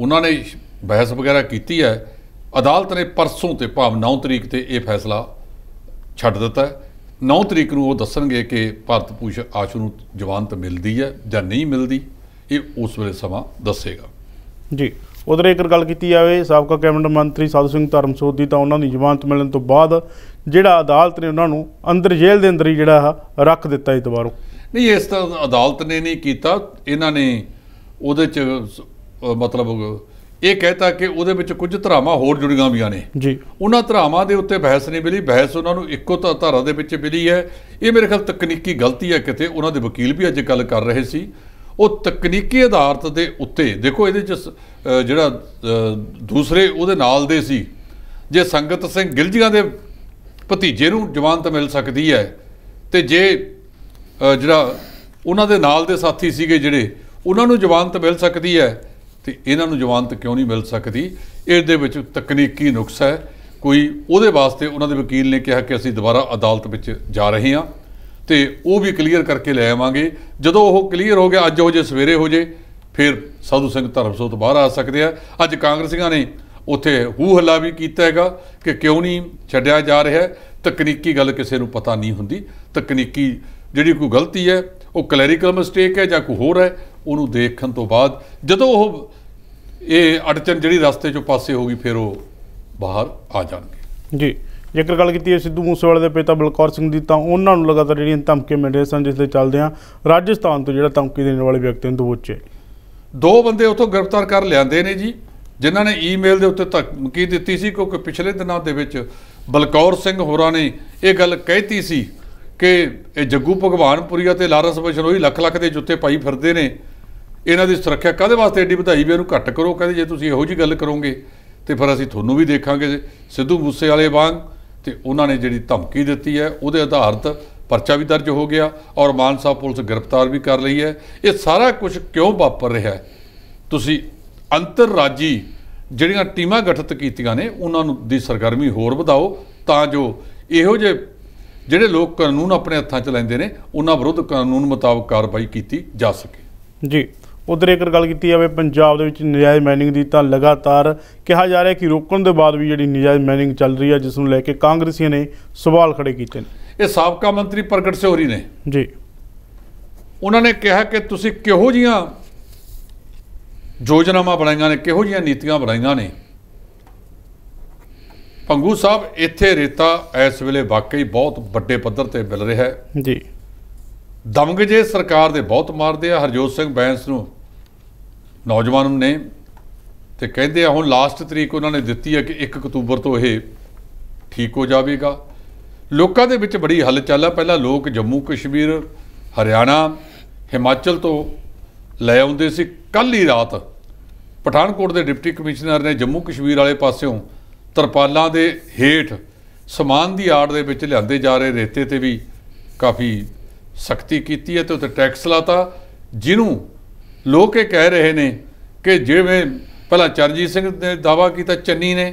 Speaker 1: ਉਹਨਾਂ ਨੇ ਬਹਿਸ ਵਗੈਰਾ ਕੀਤੀ ਹੈ। ਅਦਾਲਤ ਨੇ ਪਰਸੋਂ ਤੇ ਭਾਵ 9 ਤਰੀਕ ਤੇ ਇਹ ਫੈਸਲਾ ਛੱਡ ਦਿੱਤਾ ਹੈ। 9 ਤਰੀਕ ਨੂੰ ਉਹ ਦੱਸਣਗੇ ਕਿ ਭਾਰਤ ਭੂਸ਼ ਆਸ਼ੂ ਨੂੰ ਜ਼ਮਾਨਤ ਮਿਲਦੀ ਹੈ ਜਾਂ ਨਹੀਂ ਮਿਲਦੀ। ਇਹ ਉਸ ਵੇਲੇ ਸਮਾਂ ਦੱਸੇਗਾ।
Speaker 2: ਜੀ। ਉਧਰ ਜੇਕਰ ਗੱਲ ਕੀਤੀ ਜਾਵੇ, ਸਾਬਕਾ ਕੈਬਨਿਟ ਮੰਤਰੀ ਸਾਧੂ ਸਿੰਘ ਧਰਮਸੋਤ ਦੀ, ਤਾਂ ਉਹਨਾਂ ਦੀ ਜ਼ਮਾਨਤ ਮਿਲਣ ਤੋਂ ਬਾਅਦ ਜਿਹੜਾ ਅਦਾਲਤ ਨੇ ਉਹਨਾਂ ਨੂੰ ਅੰਦਰ ਜੇਲ੍ਹ ਦੇ ਅੰਦਰ ਹੀ ਜਿਹੜਾ ਆਹ ਰੱਖ ਦਿੱਤਾ ਜੀ ਦੁਬਾਰਾ।
Speaker 1: ਨਹੀਂ ਇਸ ਤਰ੍ਹਾਂ ਅਦਾਲਤ ਨੇ ਨਹੀਂ ਕੀਤਾ। ਇਹਨਾਂ ਨੇ ਉਹਦੇ ਚ ਮਤਲਬ ਇਹ ਕਹਿਤਾ ਕਿ ਉਹਦੇ ਵਿੱਚ ਕੁਝ ਧਰਾਵਾਂ ਹੋਰ ਜੁੜੀਆਂ ਵੀਆਂ ਨੇ।
Speaker 2: ਜੀ।
Speaker 1: ਉਹਨਾਂ ਧਰਾਵਾਂ ਦੇ ਉੱਤੇ ਬਹਿਸ ਨਹੀਂ ਮਿਲੀ। ਬਹਿਸ ਉਹਨਾਂ ਨੂੰ ਇੱਕੋ ਧਾਰਾ ਦੇ ਵਿੱਚ ਮਿਲੀ ਹੈ। ਇਹ ਮੇਰੇ ਖਿਆਲ ਤਕਨੀਕੀ ਗਲਤੀ ਹੈ ਕਿਤੇ। ਉਹਨਾਂ ਦੇ ਵਕੀਲ ਵੀ ਅੱਜ ਗੱਲ ਕਰ ਰਹੇ ਸੀ। ਉਹ ਤਕਨੀਕੀ ਆਧਾਰਤ ਦੇ ਉੱਤੇ ਦੇਖੋ ਇਹਦੇ ਚ ਜਿਹੜਾ ਦੂਸਰੇ ਉਹਦੇ ਨਾਲ ਦੇ ਸੀ। ਜੇ ਸੰਗਤ ਸਿੰਘ ਗਿਲਜੀਆਂ ਦੇ ਭਤੀਜੇ ਨੂੰ ਜ਼ਮਾਨਤ ਮਿਲ ਸਕਦੀ ਹੈ। ਤੇ ਜੇ ਜਿਹੜਾ ਉਹਨਾਂ ਦੇ ਨਾਲ ਦੇ ਸਾਥੀ ਸੀਗੇ ਜਿਹੜੇ, ਉਹਨਾਂ ਨੂੰ ਜ਼ਮਾਨਤ ਮਿਲ ਸਕਦੀ ਹੈ। ਤੇ ਇਹਨਾਂ ਨੂੰ ਜ਼ਮਾਨਤ ਕਿਉਂ ਨਹੀਂ ਮਿਲ ਸਕਦੀ? ਇਹਦੇ ਵਿੱਚ ਤਕਨੀਕੀ ਨੁਕਸ ਹੈ। ਕੋਈ ਉਹਦੇ ਵਾਸਤੇ ਉਹਨਾਂ ਦੇ ਵਕੀਲ ਨੇ ਕਿਹਾ ਕਿ ਅਸੀਂ ਦੁਬਾਰਾ ਅਦਾਲਤ ਵਿੱਚ ਜਾ ਰਹੇ ਹਾਂ ਤੇ ਉਹ ਵੀ ਕਲੀਅਰ ਕਰਕੇ ਲੈ ਆਵਾਂਗੇ। ਜਦੋਂ ਉਹ ਕਲੀਅਰ ਹੋ ਗਿਆ, ਅੱਜ ਹੋ ਜੇ, ਸਵੇਰੇ ਹੋ ਜੇ, ਫਿਰ ਸਾਧੂ ਸਿੰਘ ਧਰਮਸੋਤ ਬਾਹਰ ਆ ਸਕਦੇ ਆ। ਅੱਜ ਕਾਂਗਰਸੀਆਂ ਨੇ ਉੱਥੇ ਹੂ ਹੱਲਾ ਵੀ ਕੀਤਾ ਹੈਗਾ ਕਿ ਕਿਉਂ ਨਹੀਂ ਛੱਡਿਆ ਜਾ ਰਿਹਾ। ਤਕਨੀਕੀ ਗੱਲ ਕਿਸੇ ਨੂੰ ਪਤਾ ਨਹੀਂ ਹੁੰਦੀ। ਤਕਨੀਕੀ ਜਿਹੜੀ ਕੋਈ ਗਲਤੀ ਹੈ ਉਹ ਕਲੈਰੀਕਲ ਮਿਸਟੇਕ ਹੈ ਜਾਂ ਕੋਈ ਹੋਰ ਹੈ ਉਹਨੂੰ ਦੇਖਣ ਤੋਂ ਬਾਅਦ ਜਦੋਂ ਉਹ ਇਹ ਅੜਚਨ ਜਿਹੜੀ ਰਸਤੇ ਚੋਂ ਪਾਸੇ ਹੋਗੀ ਫਿਰ ਉਹ ਬਾਹਰ ਆ ਜਾਣਗੇ।
Speaker 2: ਜੀ ਜੇਕਰ ਗੱਲ ਕੀਤੀ ਹੈ ਸਿੱਧੂ ਮੂਸੇਵਾਲੇ ਦੇ ਪਿਤਾ ਬਲਕੌਰ ਸਿੰਘ ਦੀ ਤਾਂ ਉਹਨਾਂ ਨੂੰ ਲਗਾਤਾਰ ਜਿਹੜੀਆਂ ਧਮਕੀਆਂ ਮਿਲ ਰਹੀਆਂ ਸਨ ਜਿਸ ਦੇ ਚੱਲਦਿਆਂ ਰਾਜਸਥਾਨ ਤੋਂ ਜਿਹੜਾ ਧਮਕੀ ਦੇਣ ਵਾਲੇ ਵਿਅਕਤੀ ਨੂੰ ਦਬੋਚਿਆ
Speaker 1: ਦੋ ਬੰਦੇ ਉਥੋਂ ਗ੍ਰਿਫਤਾਰ ਕਰ ਲਿਆਂਦੇ ਨੇ ਜੀ ਜਿਨ੍ਹਾਂ ਨੇ ਈਮੇਲ ਦੇ ਉੱਤੇ ਧਮਕੀ ਦਿੱਤੀ ਸੀ ਕਿਉਂਕਿ ਪਿਛਲੇ ਦਿਨਾਂ ਦੇ ਵਿੱਚ ਬਲਕੌਰ ਸਿੰਘ ਹੋਰਾਂ ਨੇ ਇਹ ਗੱਲ ਕਹਿਤੀ ਸੀ ਕਿ ਇਹ ਜੱਗੂ ਭਗਵਾਨਪੁਰੀਆ ਤੇ ਲਾਰੈਂਸ ਬਿਸ਼ਨੋਈ ਲੱਖ ਲੱਖ ਦੇ ਜੁੱਤੇ ਪਾਈ ਫਿਰਦੇ ਨੇ। ਇਹਨਾਂ ਦੀ ਸੁਰੱਖਿਆ ਕਾਦੇ ਵਾਸਤੇ ਐਡੀ ਵਧਾਈ ਵੀ ਇਹਨੂੰ ਘੱਟ ਕਰੋ? ਕਹਿੰਦੇ ਜੇ ਤੁਸੀਂ ਇਹੋ ਜੀ ਗੱਲ ਕਰੋਗੇ, ਤੇ ਫਿਰ ਅਸੀਂ ਤੁਹਾਨੂੰ ਵੀ ਦੇਖਾਂਗੇ। ਸਿੱਧੂ ਮੂਸੇ ਵਾਲੇ ਵਾਂਗ ਤੇ ਉਹਨਾਂ ਨੇ ਜਿਹੜੀ ਧਮਕੀ ਦਿੱਤੀ ਹੈ, ਉਹਦੇ ਆਧਾਰਤ ਪਰਚਾ ਵੀ ਦਰਜ ਹੋ ਗਿਆ ਔਰ ਮਾਨਸਾ ਪੁਲਿਸ ਗ੍ਰਿਫਤਾਰ ਵੀ ਕਰ ਲਈ ਹੈ। ਇਹ ਸਾਰਾ ਕੁਝ ਕਿਉਂ ਵਾਪਰ ਰਿਹਾ ਹੈ? ਤੁਸੀਂ ਅੰਤਰਰਾਜੀ ਜਿਹੜੀਆਂ ਟੀਮਾਂ ਗਠਿਤ ਕੀਤੀਆਂ ਨੇ, ਉਹਨਾਂ ਨੂੰ ਦੀ ਸਰਗਰਮੀ ਹੋਰ ਵਧਾਓ ਤਾਂ ਜੋ ਇਹੋ ਜਿਹੇ ਜਿਹੜੇ ਲੋਕ ਕਾਨੂੰਨ ਆਪਣੇ ਹੱਥਾਂ 'ਚ ਲੈਂਦੇ ਨੇ ਉਹਨਾਂ ਵਿਰੁੱਧ ਕਾਨੂੰਨ ਮੁਤਾਬਕ ਕਾਰਵਾਈ ਕੀਤੀ ਜਾ ਸਕੇ।
Speaker 2: ਜੀ ਉਧਰ ਜੇਕਰ ਗੱਲ ਕੀਤੀ ਜਾਵੇ ਪੰਜਾਬ ਦੇ ਵਿੱਚ ਨਜਾਇਜ਼ ਮਾਈਨਿੰਗ ਦੀ ਤਾਂ ਲਗਾਤਾਰ ਕਿਹਾ ਜਾ ਰਿਹਾ ਕਿ ਰੋਕਣ ਦੇ ਬਾਅਦ ਵੀ ਜਿਹੜੀ ਨਜਾਇਜ਼ ਮਾਈਨਿੰਗ ਚੱਲ ਰਹੀ ਹੈ ਜਿਸ ਨੂੰ ਲੈ ਕੇ ਕਾਂਗਰਸੀਆਂ ਨੇ ਸਵਾਲ ਖੜੇ ਕੀਤੇ ਨੇ।
Speaker 1: ਇਹ ਸਾਬਕਾ ਮੰਤਰੀ ਪ੍ਰਗਟ ਸਿਉਰੀ ਨੇ।
Speaker 2: ਜੀ।
Speaker 1: ਉਹਨਾਂ ਨੇ ਕਿਹਾ ਕਿ ਤੁਸੀਂ ਕਿਹੋ ਜੀਆਂ ਯੋਜਨਾਵਾਂ ਬਣਾਈਆਂ ਨੇ ਕਿਹੋ ਜੀਆਂ ਨੀਤੀਆਂ ਬਣਾਈਆਂ ਨੇ ਪੰਗੂ ਸਾਹਿਬ ਇੱਥੇ ਰੇਤਾ ਇਸ ਵੇਲੇ ਵਾਕਈ ਬਹੁਤ ਵੱਡੇ ਪੱਧਰ ਤੇ ਮਿਲ ਰਿਹਾ ਹੈ।
Speaker 2: ਜੀ।
Speaker 1: ਤੇ ਕਹਿੰਦੇ ਆ ਹੁਣ ਲਾਸਟ ਤਰੀਕ ਉਹਨਾਂ ਨੇ ਦਿੱਤੀ ਹੈ ਕਿ 1 ਅਕਤੂਬਰ ਤੋਂ ਇਹ ਠੀਕ ਹੋ ਜਾਵੇਗਾ। ਲੋਕਾਂ ਦੇ ਵਿੱਚ ਬੜੀ ਹਲਚਲ ਆ ਪਹਿਲਾਂ ਲੋਕ ਜੰਮੂ ਕਸ਼ਮੀਰ ਹਰਿਆਣਾ ਹਿਮਾਚਲ ਤੋਂ ਲੈ ਆਉਂਦੇ ਸੀ। ਕੱਲ ਹੀ ਰਾਤ ਪਠਾਨਕੋਟ ਦੇ ਡਿਪਟੀ ਕਮਿਸ਼ਨਰ ਨੇ ਜੰਮੂ ਕਸ਼ਮੀਰ ਵਾਲੇ ਪਾਸਿਓਂ ਤਰਪਾਲਾਂ ਦੇ ਹੇਠ ਸਮਾਨ ਦੀ ਆੜ ਦੇ ਵਿੱਚ ਲਿਆਂਦੇ ਜਾ ਰਹੇ ਰੇਤੇ ਤੇ ਵੀ ਕਾਫੀ ਸਖਤੀ ਕੀਤੀ ਹੈ ਤੇ ਉੱਤੇ ਟੈਕਸ ਲਾਤਾ, ਜਿਹਨੂੰ ਲੋਕ ਇਹ ਕਹਿ ਰਹੇ ਨੇ ਕਿ ਜਿਵੇਂ ਪਹਿਲਾਂ ਚਰਨਜੀਤ ਸਿੰਘ ਨੇ ਦਾਵਾ ਕੀਤਾ, ਚੰਨੀ ਨੇ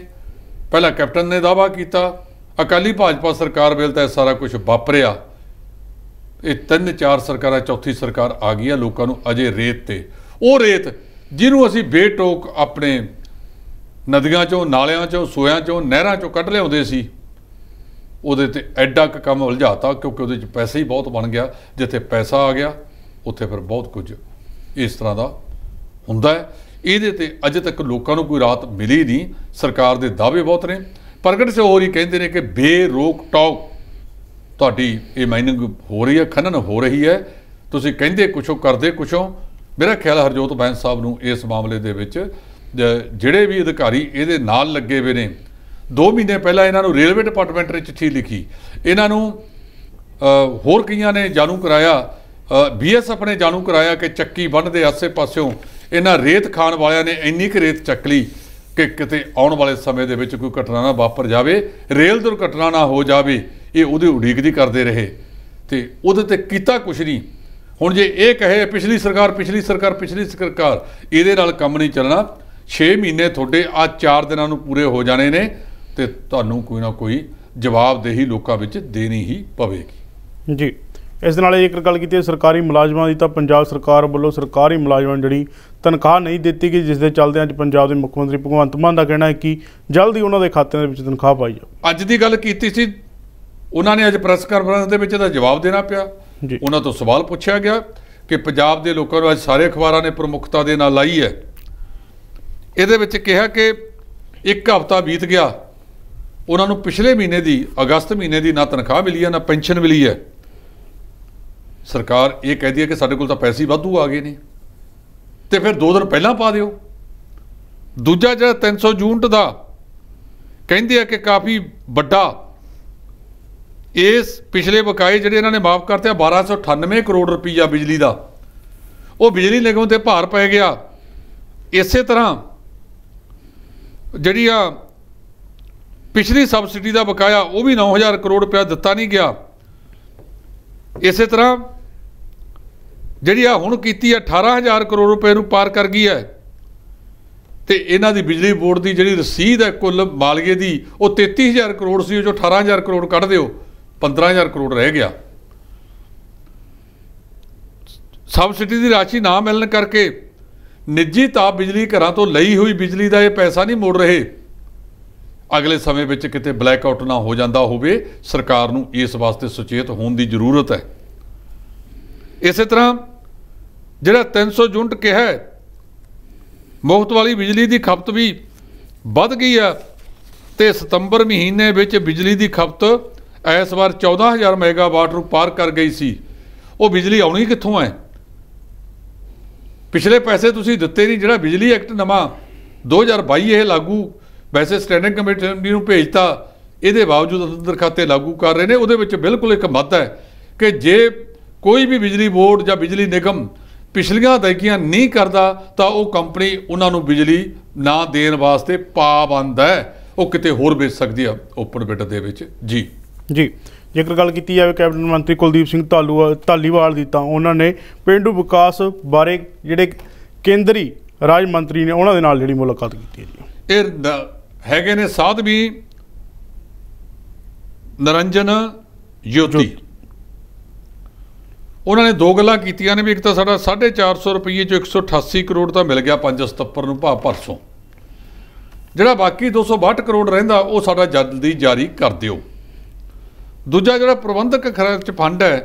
Speaker 1: ਪਹਿਲਾਂ ਕੈਪਟਨ ਨੇ ਦਾਵਾ ਕੀਤਾ, ਅਕਾਲੀ ਭਾਜਪਾ ਸਰਕਾਰ ਵੇਲੇ ਤਾਂ ਇਹ ਸਾਰਾ ਕੁਝ ਵਾਪਰਿਆ। ਇਹ ਤਿੰਨ ਚਾਰ ਸਰਕਾਰਾਂ, ਚੌਥੀ ਸਰਕਾਰ ਆ ਗਈ ਆ ਲੋਕਾਂ ਨੂੰ ਅਜੇ ਰੇਤ ਤੇ। ਉਹ ਰੇਤ ਜਿਹਨੂੰ ਅਸੀਂ ਬੇਟੋਕ ਆਪਣੇ ਨਦੀਆਂ ਚੋਂ, ਨਾਲਿਆਂ ਚੋਂ, ਸੋਇਆਂ ਚੋਂ, ਨਹਿਰਾਂ ਚੋਂ ਕੱਢ ਲਿਆਉਂਦੇ ਸੀ। ਉਹਦੇ ਤੇ ਐਡਾ ਕੁ ਕੰਮ ਉਲਝਾਤਾ ਕਿਉਂਕਿ ਉਹਦੇ ਚ ਪੈਸਾ ਹੀ ਬਹੁਤ ਬਣ ਗਿਆ। ਜਿੱਥੇ ਪੈਸਾ ਆ ਗਿਆ, ਉੱਥੇ ਫਿਰ ਬਹੁਤ ਕੁਝ ਇਸ ਤਰ੍ਹਾਂ ਦਾ ਹੁੰਦਾ ਹੈ। ਇਹਦੇ ਤੇ ਅਜੇ ਤੱਕ ਲੋਕਾਂ ਨੂੰ ਕੋਈ ਰਾਤ ਮਿਲੀ ਨਹੀਂ। ਸਰਕਾਰ ਦੇ ਦਾਅਵੇ ਬਹੁਤ ਨੇ। ਪ੍ਰਗਟ ਸੇ ਹੋਰ ਹੀ ਕਹਿੰਦੇ ਨੇ ਕਿ ਬੇਰੋਕ ਟੋਕ ਤੁਹਾਡੀ ਇਹ ਮਾਈਨਿੰਗ ਹੋ ਰਹੀ ਹੈ, ਖਨਨ ਹੋ ਰਹੀ ਹੈ। ਤੁਸੀਂ ਕਹਿੰਦੇ ਕੁਛੋ ਕਰਦੇ ਕੁਛੋ ਮੇਰਾ ਖਿਆਲ ਹਰਜੋਤ ਬੈਂਸ ਸਾਹਿਬ ਨੂੰ ਇਸ ਮਾਮਲੇ ਦੇ ਵਿੱਚ ਜਿਹੜੇ ਵੀ ਅਧਿਕਾਰੀ ਇਹਦੇ ਨਾਲ ਲੱਗੇ ਹੋਏ ਨੇ 2 ਮਹੀਨੇ ਪਹਿਲਾਂ ਇਹਨਾਂ ਨੂੰ ਰੇਲਵੇ ਡਿਪਾਰਟਮੈਂਟ ਨੇ ਚਿੱਠੀ ਲਿਖੀ। ਇਹਨਾਂ ਨੂੰ ਹੋਰ ਕਈਆਂ ਨੇ ਜਾਣੂ ਕਰਾਇਆ ਬੀਐਸਐਫ ਨੇ ਜਾਣੂ ਕਰਾਇਆ ਕਿ ਚੱਕੀ ਬੰਨ ਦੇ ਆਸੇ-ਪਾਸਿਓਂ ਇਹਨਾਂ ਰੇਤ ਖਾਣ ਵਾਲਿਆਂ ਨੇ ਇੰਨੀ ਕੁ ਰੇਤ ਚੱਕ ਲਈ ਕਿ ਕਿਤੇ ਆਉਣ ਵਾਲੇ ਸਮੇਂ ਦੇ ਵਿੱਚ ਕੋਈ ਘਟਨਾ ਨਾ ਵਾਪਰ ਜਾਵੇ, ਰੇਲ ਦੁਰਘਟਨਾ ਨਾ ਹੋ ਜਾਵੇ, ਇਹ ਉਹਦੀ ਉਡੀਕ ਦੀ ਕਰਦੇ ਰਹੇ। ਤੇ ਉਹਦੇ ਤੇ ਕੀਤਾ ਕੁਛ ਨਹੀਂ। ਹੁਣ ਜੇ ਇਹ ਕਹੇ, ਪਿਛਲੀ ਸਰਕਾਰ ਪਿਛਲੀ ਸਰਕਾਰ ਪਿਛਲੀ ਸਰਕਾਰ, ਇਹਦੇ ਨਾਲ ਕੰਮ ਨਹੀਂ ਚੱਲਣਾ। 6 ਮਹੀਨੇ ਤੁਹਾਡੇ ਆ 4 ਦਿਨਾਂ ਨੂੰ ਪੂਰੇ ਹੋ ਜਾਣੇ ਨੇ ਤੇ ਤੁਹਾਨੂੰ ਕੋਈ ਨਾ ਕੋਈ ਜਵਾਬਦੇਹੀ ਲੋਕਾਂ ਵਿੱਚ ਦੇਣੀ ਹੀ ਪਵੇਗੀ।
Speaker 2: ਜੀ। ਇਸ ਦੇ ਨਾਲ ਜੇਕਰ ਗੱਲ ਕੀਤੀ ਹੈ ਸਰਕਾਰੀ ਮੁਲਾਜ਼ਮਾਂ ਦੀ ਤਾਂ ਪੰਜਾਬ ਸਰਕਾਰ ਵੱਲੋਂ ਸਰਕਾਰੀ ਮੁਲਾਜ਼ਮਾਂ ਜਿਹੜੀ ਤਨਖਾਹ ਨਹੀਂ ਦਿੱਤੀ ਗਈ ਜਿਸ ਦੇ ਚੱਲਦਿਆਂ ਅੱਜ ਪੰਜਾਬ ਦੇ ਮੁੱਖ ਮੰਤਰੀ ਭਗਵੰਤ ਮਾਨ ਦਾ ਕਹਿਣਾ ਹੈ ਕਿ ਜਲਦੀ ਉਹਨਾਂ ਦੇ ਖਾਤਿਆਂ ਦੇ ਵਿੱਚ ਤਨਖਾਹ ਪਾਈ ਜਾਵੇ
Speaker 1: ਅੱਜ ਦੀ ਗੱਲ ਕੀਤੀ ਸੀ ਉਹਨਾਂ ਨੇ ਅੱਜ ਪ੍ਰੈਸ ਕਾਨਫਰੰਸ ਦੇ ਵਿੱਚ ਇਹਦਾ ਜਵਾਬ ਦੇਣਾ ਪਿਆ।
Speaker 2: ਜੀ।
Speaker 1: ਉਹਨਾਂ ਤੋਂ ਸਵਾਲ ਪੁੱਛਿਆ ਗਿਆ ਕਿ ਪੰਜਾਬ ਦੇ ਲੋਕਾਂ ਨੂੰ ਅੱਜ ਸਾਰੇ ਅਖਬਾਰਾਂ ਨੇ ਪ੍ਰਮੁੱਖਤਾ ਦੇ ਨਾਲ ਲਾਈ ਹੈ। ਇਹਦੇ ਵਿੱਚ ਕਿਹਾ ਕਿ ਇੱਕ ਹਫ਼ਤਾ ਬੀਤ ਗਿਆ। ਉਹਨਾਂ ਨੂੰ ਪਿਛਲੇ ਮਹੀਨੇ ਦੀ, ਅਗਸਤ ਮਹੀਨੇ ਦੀ ਨਾ ਤਨਖਾਹ ਮਿਲੀ ਹੈ, ਨਾ ਪੈਨਸ਼ਨ ਮਿਲੀ ਹੈ। ਸਰਕਾਰ ਇਹ ਕਹਿੰਦੀ ਹੈ ਕਿ ਸਾਡੇ ਕੋਲ ਤਾਂ ਪੈਸੇ ਵਾਧੂ ਆ ਗਏ ਨੇ। ਤੇ ਫਿਰ 2 ਦਿਨ ਪਹਿਲਾਂ ਪਾ ਦਿਓ। ਦੂਜਾ ਜਿਹੜਾ 300 ਯੂਨਿਟ ਦਾ, ਕਹਿੰਦੇ ਆ ਕਿ ਕਾਫੀ ਵੱਡਾ, ਇਸ ਪਿਛਲੇ ਬਕਾਏ ਜਿਹੜੇ ਇਹਨਾਂ ਨੇ ਮਾਫ ਕਰਤੇ ਆ 1298 ਕਰੋੜ ਰੁਪਈਆ ਬਿਜਲੀ ਦਾ। ਉਹ ਬਿਜਲੀ ਨਿਗਮ ਤੇ ਭਾਰ ਪੈ ਗਿਆ। ਇਸੇ ਤਰ੍ਹਾਂ ਜਿਹੜੀ ਆ ਪਿਛਲੀ ਸਬਸਿਡੀ ਦਾ ਬਕਾਇਆ ਉਹ ਵੀ 9000 ਕਰੋੜ ਰੁਪਇਆ ਦਿੱਤਾ ਨਹੀਂ ਗਿਆ। ਇਸੇ ਤਰ੍ਹਾਂ ਜਿਹੜੀ ਆ ਹੁਣ ਕੀਤੀ ਆ 18000 ਕਰੋੜ ਰੁਪਏ ਨੂੰ ਪਾਰ ਕਰ ਗਈ ਹੈ ਤੇ ਇਹਨਾਂ ਦੀ ਬਿਜਲੀ ਬੋਰਡ ਦੀ ਜਿਹੜੀ ਰਸੀਦ ਹੈ ਕੁੱਲ ਮਾਲੀਏ ਦੀ, ਉਹ 33000 ਕਰੋੜ ਸੀ, ਉਹ ਜੋ 18000 ਕਰੋੜ ਕੱਢ ਦਿਓ 15000 ਕਰੋੜ ਰਹਿ ਗਿਆ। ਸਬਸਿਡੀ ਦੀ ਰਾਸ਼ੀ ਨਾ ਮਿਲਣ ਕਰਕੇ ਨਿੱਜੀ ਤਾਪ ਬਿਜਲੀ ਘਰਾਂ ਤੋਂ ਲਈ ਹੋਈ ਬਿਜਲੀ ਦਾ ਇਹ ਪੈਸਾ ਨਹੀਂ ਮੋੜ ਰਹੇ। ਅਗਲੇ ਸਮੇਂ ਵਿੱਚ ਕਿਤੇ ਬਲੈਕ ਆਊਟ ਨਾ ਹੋ ਜਾਂਦਾ ਹੋਵੇ, ਸਰਕਾਰ ਨੂੰ ਇਸ ਵਾਸਤੇ ਸੁਚੇਤ ਹੋਣ ਦੀ ਜ਼ਰੂਰਤ ਹੈ। ਇਸੇ ਤਰ੍ਹਾਂ ਜਿਹੜਾ 300 ਯੂਨਿਟ ਕਿਹਾ ਹੈ, ਮੁਫਤ ਵਾਲੀ ਬਿਜਲੀ ਦੀ ਖਪਤ ਵੀ ਵੱਧ ਗਈ ਆ ਤੇ ਸਤੰਬਰ ਮਹੀਨੇ ਵਿੱਚ ਬਿਜਲੀ ਦੀ ਖਪਤ ਇਸ ਵਾਰ 14000 ਮੈਗਾਵਾਟ ਨੂੰ ਪਾਰ ਕਰ ਗਈ ਸੀ। ਉਹ ਬਿਜਲੀ ਆਉਣੀ ਕਿੱਥੋਂ ਹੈ? ਪਿਛਲੇ ਪੈਸੇ ਤੁਸੀਂ ਦਿੱਤੇ ਨਹੀਂ, ਜਿਹੜਾ ਬਿਜਲੀ ਐਕਟ ਨਵਾਂ 2022 ਇਹ ਲਾਗੂ ਵੈਸੇ ਸਟੈਂਡਿੰਗ ਕਮੇਟੀ ਨੂੰ ਭੇਜਤਾ, ਇਹਦੇ ਬਾਵਜੂਦ ਦਰਖਾਤੇ ਲਾਗੂ ਕਰ ਰਹੇ ਨੇ, ਉਹਦੇ ਵਿੱਚ ਬਿਲਕੁਲ ਇੱਕ ਮੱਤ ਹੈ ਕਿ ਜੇ ਕੋਈ ਵੀ ਬਿਜਲੀ ਬੋਰਡ ਜਾਂ ਬਿਜਲੀ ਨਿਗਮ ਪਿਛਲੀਆਂ ਅਦਾਇਗੀਆਂ ਨਹੀਂ ਕਰਦਾ, ਤਾਂ ਉਹ ਕੰਪਨੀ ਉਹਨਾਂ ਨੂੰ ਬਿਜਲੀ ਨਾ ਦੇਣ ਵਾਸਤੇ ਪਾਬੰਦ ਹੈ। ਉਹ ਕਿਤੇ ਹੋਰ ਵੇਚ ਸਕਦੀ ਆ, ਓਪਨ ਬਿਡ ਦੇ ਵਿੱਚ। ਜੀ।
Speaker 2: ਜੀ। ਜੇਕਰ ਗੱਲ ਕੀਤੀ ਜਾਵੇ ਕੈਬਨਿਟ ਮੰਤਰੀ ਕੁਲਦੀਪ ਸਿੰਘ ਧਾਲੂ ਧਾਲੀਵਾਲ ਦੀ ਤਾਂ ਉਹਨਾਂ ਨੇ ਪਿੰਡੂ ਵਿਕਾਸ ਬਾਰੇ ਜਿਹੜੇ ਕੇਂਦਰੀ ਰਾਜ ਮੰਤਰੀ ਨੇ ਉਹਨਾਂ ਦੇ ਨਾਲ ਜਿਹੜੀ ਮੁਲਾਕਾਤ ਕੀਤੀ ਹੈ ਜੀ।
Speaker 1: ਇਹ ਹੈਗੇ ਨੇ ਸਾਧਵੀ ਨਰੰਜਨ ਜੋਤੀ।
Speaker 2: ਜੋਤੀ।
Speaker 1: ਉਹਨਾਂ ਨੇ ਦੋ ਗੱਲਾਂ ਕੀਤੀਆਂ ਨੇ ਵੀ ਇੱਕ ਤਾਂ ਸਾਡਾ 450 ਰੁਪਏ ਚੋਂ 188 ਕਰੋੜ ਤਾਂ ਮਿਲ ਗਿਆ 5 ਸਤੰਬਰ ਨੂੰ ਭਾਵ ਪਰਸੋਂ। ਜਿਹੜਾ ਬਾਕੀ 262 ਕਰੋੜ ਰਹਿੰਦਾ ਉਹ ਸਾਡਾ ਜਲਦੀ ਜਾਰੀ ਕਰ ਦਿਓ। ਦੂਜਾ ਜਿਹੜਾ ਪ੍ਰਬੰਧਕ ਖਰਚ ਫੰਡ ਹੈ,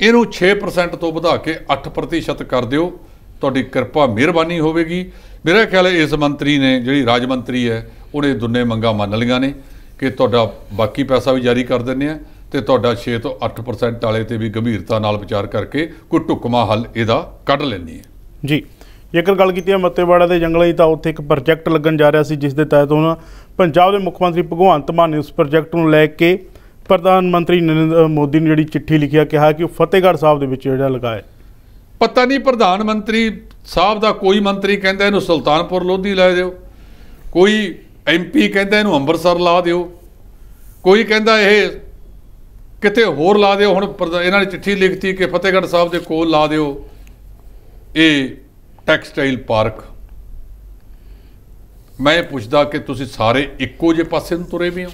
Speaker 1: ਇਹਨੂੰ 6% ਤੋਂ ਵਧਾ ਕੇ 8% ਕਰ ਦਿਓ। ਤੁਹਾਡੀ ਕਿਰਪਾ ਮਿਹਰਬਾਨੀ ਹੋਵੇਗੀ। ਮੇਰਾ ਖਿਆਲ ਹੈ ਇਸ ਮੰਤਰੀ ਨੇ, ਜਿਹੜੀ ਰਾਜ ਮੰਤਰੀ ਹੈ, ਉਹਨੇ ਦੋਨੇ ਮੰਗਾਂ ਮੰਨ ਲਈਆਂ ਨੇ ਕਿ ਤੁਹਾਡਾ ਬਾਕੀ ਪੈਸਾ ਵੀ ਜਾਰੀ ਕਰ ਦਿੰਦੇ ਆ ਤੇ ਤੁਹਾਡਾ 6 ਤੋਂ 8% ਵਾਲੇ ਤੇ ਵੀ ਗੰਭੀਰਤਾ ਨਾਲ ਵਿਚਾਰ ਕਰਕੇ ਕੋਈ ਢੁਕਮਾ ਹੱਲ ਇਹਦਾ ਕੱਢ ਲੈਣੀ ਹੈ
Speaker 2: ਜੀ, ਜੇਕਰ ਗੱਲ ਕੀਤੀ ਹੈ ਮੱਤੇਵਾੜਾ ਦੇ ਜੰਗਲਾਂ ਦੀ ਤਾਂ ਉੱਥੇ ਇੱਕ ਪ੍ਰੋਜੈਕਟ ਲੱਗਣ ਜਾ ਰਿਹਾ ਸੀ, ਜਿਸ ਦੇ ਤਹਿਤ ਹੁਣ ਪੰਜਾਬ ਦੇ ਮੁੱਖ ਮੰਤਰੀ ਭਗਵੰਤ ਮਾਨ ਨੇ ਉਸ ਪ੍ਰੋਜੈਕਟ ਨੂੰ ਲੈ ਕੇ ਪ੍ਰਧਾਨ ਮੰਤਰੀ ਨਰਿੰਦਰ ਮੋਦੀ ਨੇ ਜਿਹੜੀ ਚਿੱਠੀ ਲਿਖਿਆ ਕਿਹਾ ਕਿ ਉਹ ਫਤਿਹਗੜ੍ਹ ਸਾਹਿਬ ਦੇ ਵਿੱਚ ਜਿਹੜਾ ਲਗਾਏ
Speaker 1: ਪਤਾ ਨਹੀਂ ਪ੍ਰਧਾਨ ਮੰਤਰੀ ਸਾਹਿਬ ਦਾ ਕੋਈ ਮੰਤਰੀ ਕਹਿੰਦਾ ਇਹਨੂੰ ਸੁਲਤਾਨਪੁਰ ਲੋਧੀ ਲੈ ਦਿਓ ਕੋਈ ਐਮਪੀ ਕਹਿੰਦਾ ਇਹਨੂੰ ਅੰਮ੍ਰਿਤਸਰ ਲਾ ਦਿਓ, ਕੋਈ ਕਹਿੰਦਾ ਇਹ ਕਿਤੇ ਹੋਰ ਲਾ ਦਿਓ, ਹੁਣ ਪ੍ਰਧਾ- ਇਹਨਾਂ ਨੇ ਚਿੱਠੀ ਲਿਖਤੀ ਕਿ ਫਤਿਹਗੜ੍ਹ ਸਾਹਿਬ ਦੇ ਕੋਲ ਲਾ ਦਿਓ ਇਹ ਟੈਕਸਟਾਈਲ ਪਾਰਕ। ਮੈਂ ਇਹ ਪੁੱਛਦਾ ਕਿ ਤੁਸੀਂ ਸਾਰੇ ਇੱਕੋ ਜਿਹੇ ਪਾਸੇ ਨੂੰ ਤੁਰੇ ਵੀ ਹੋ?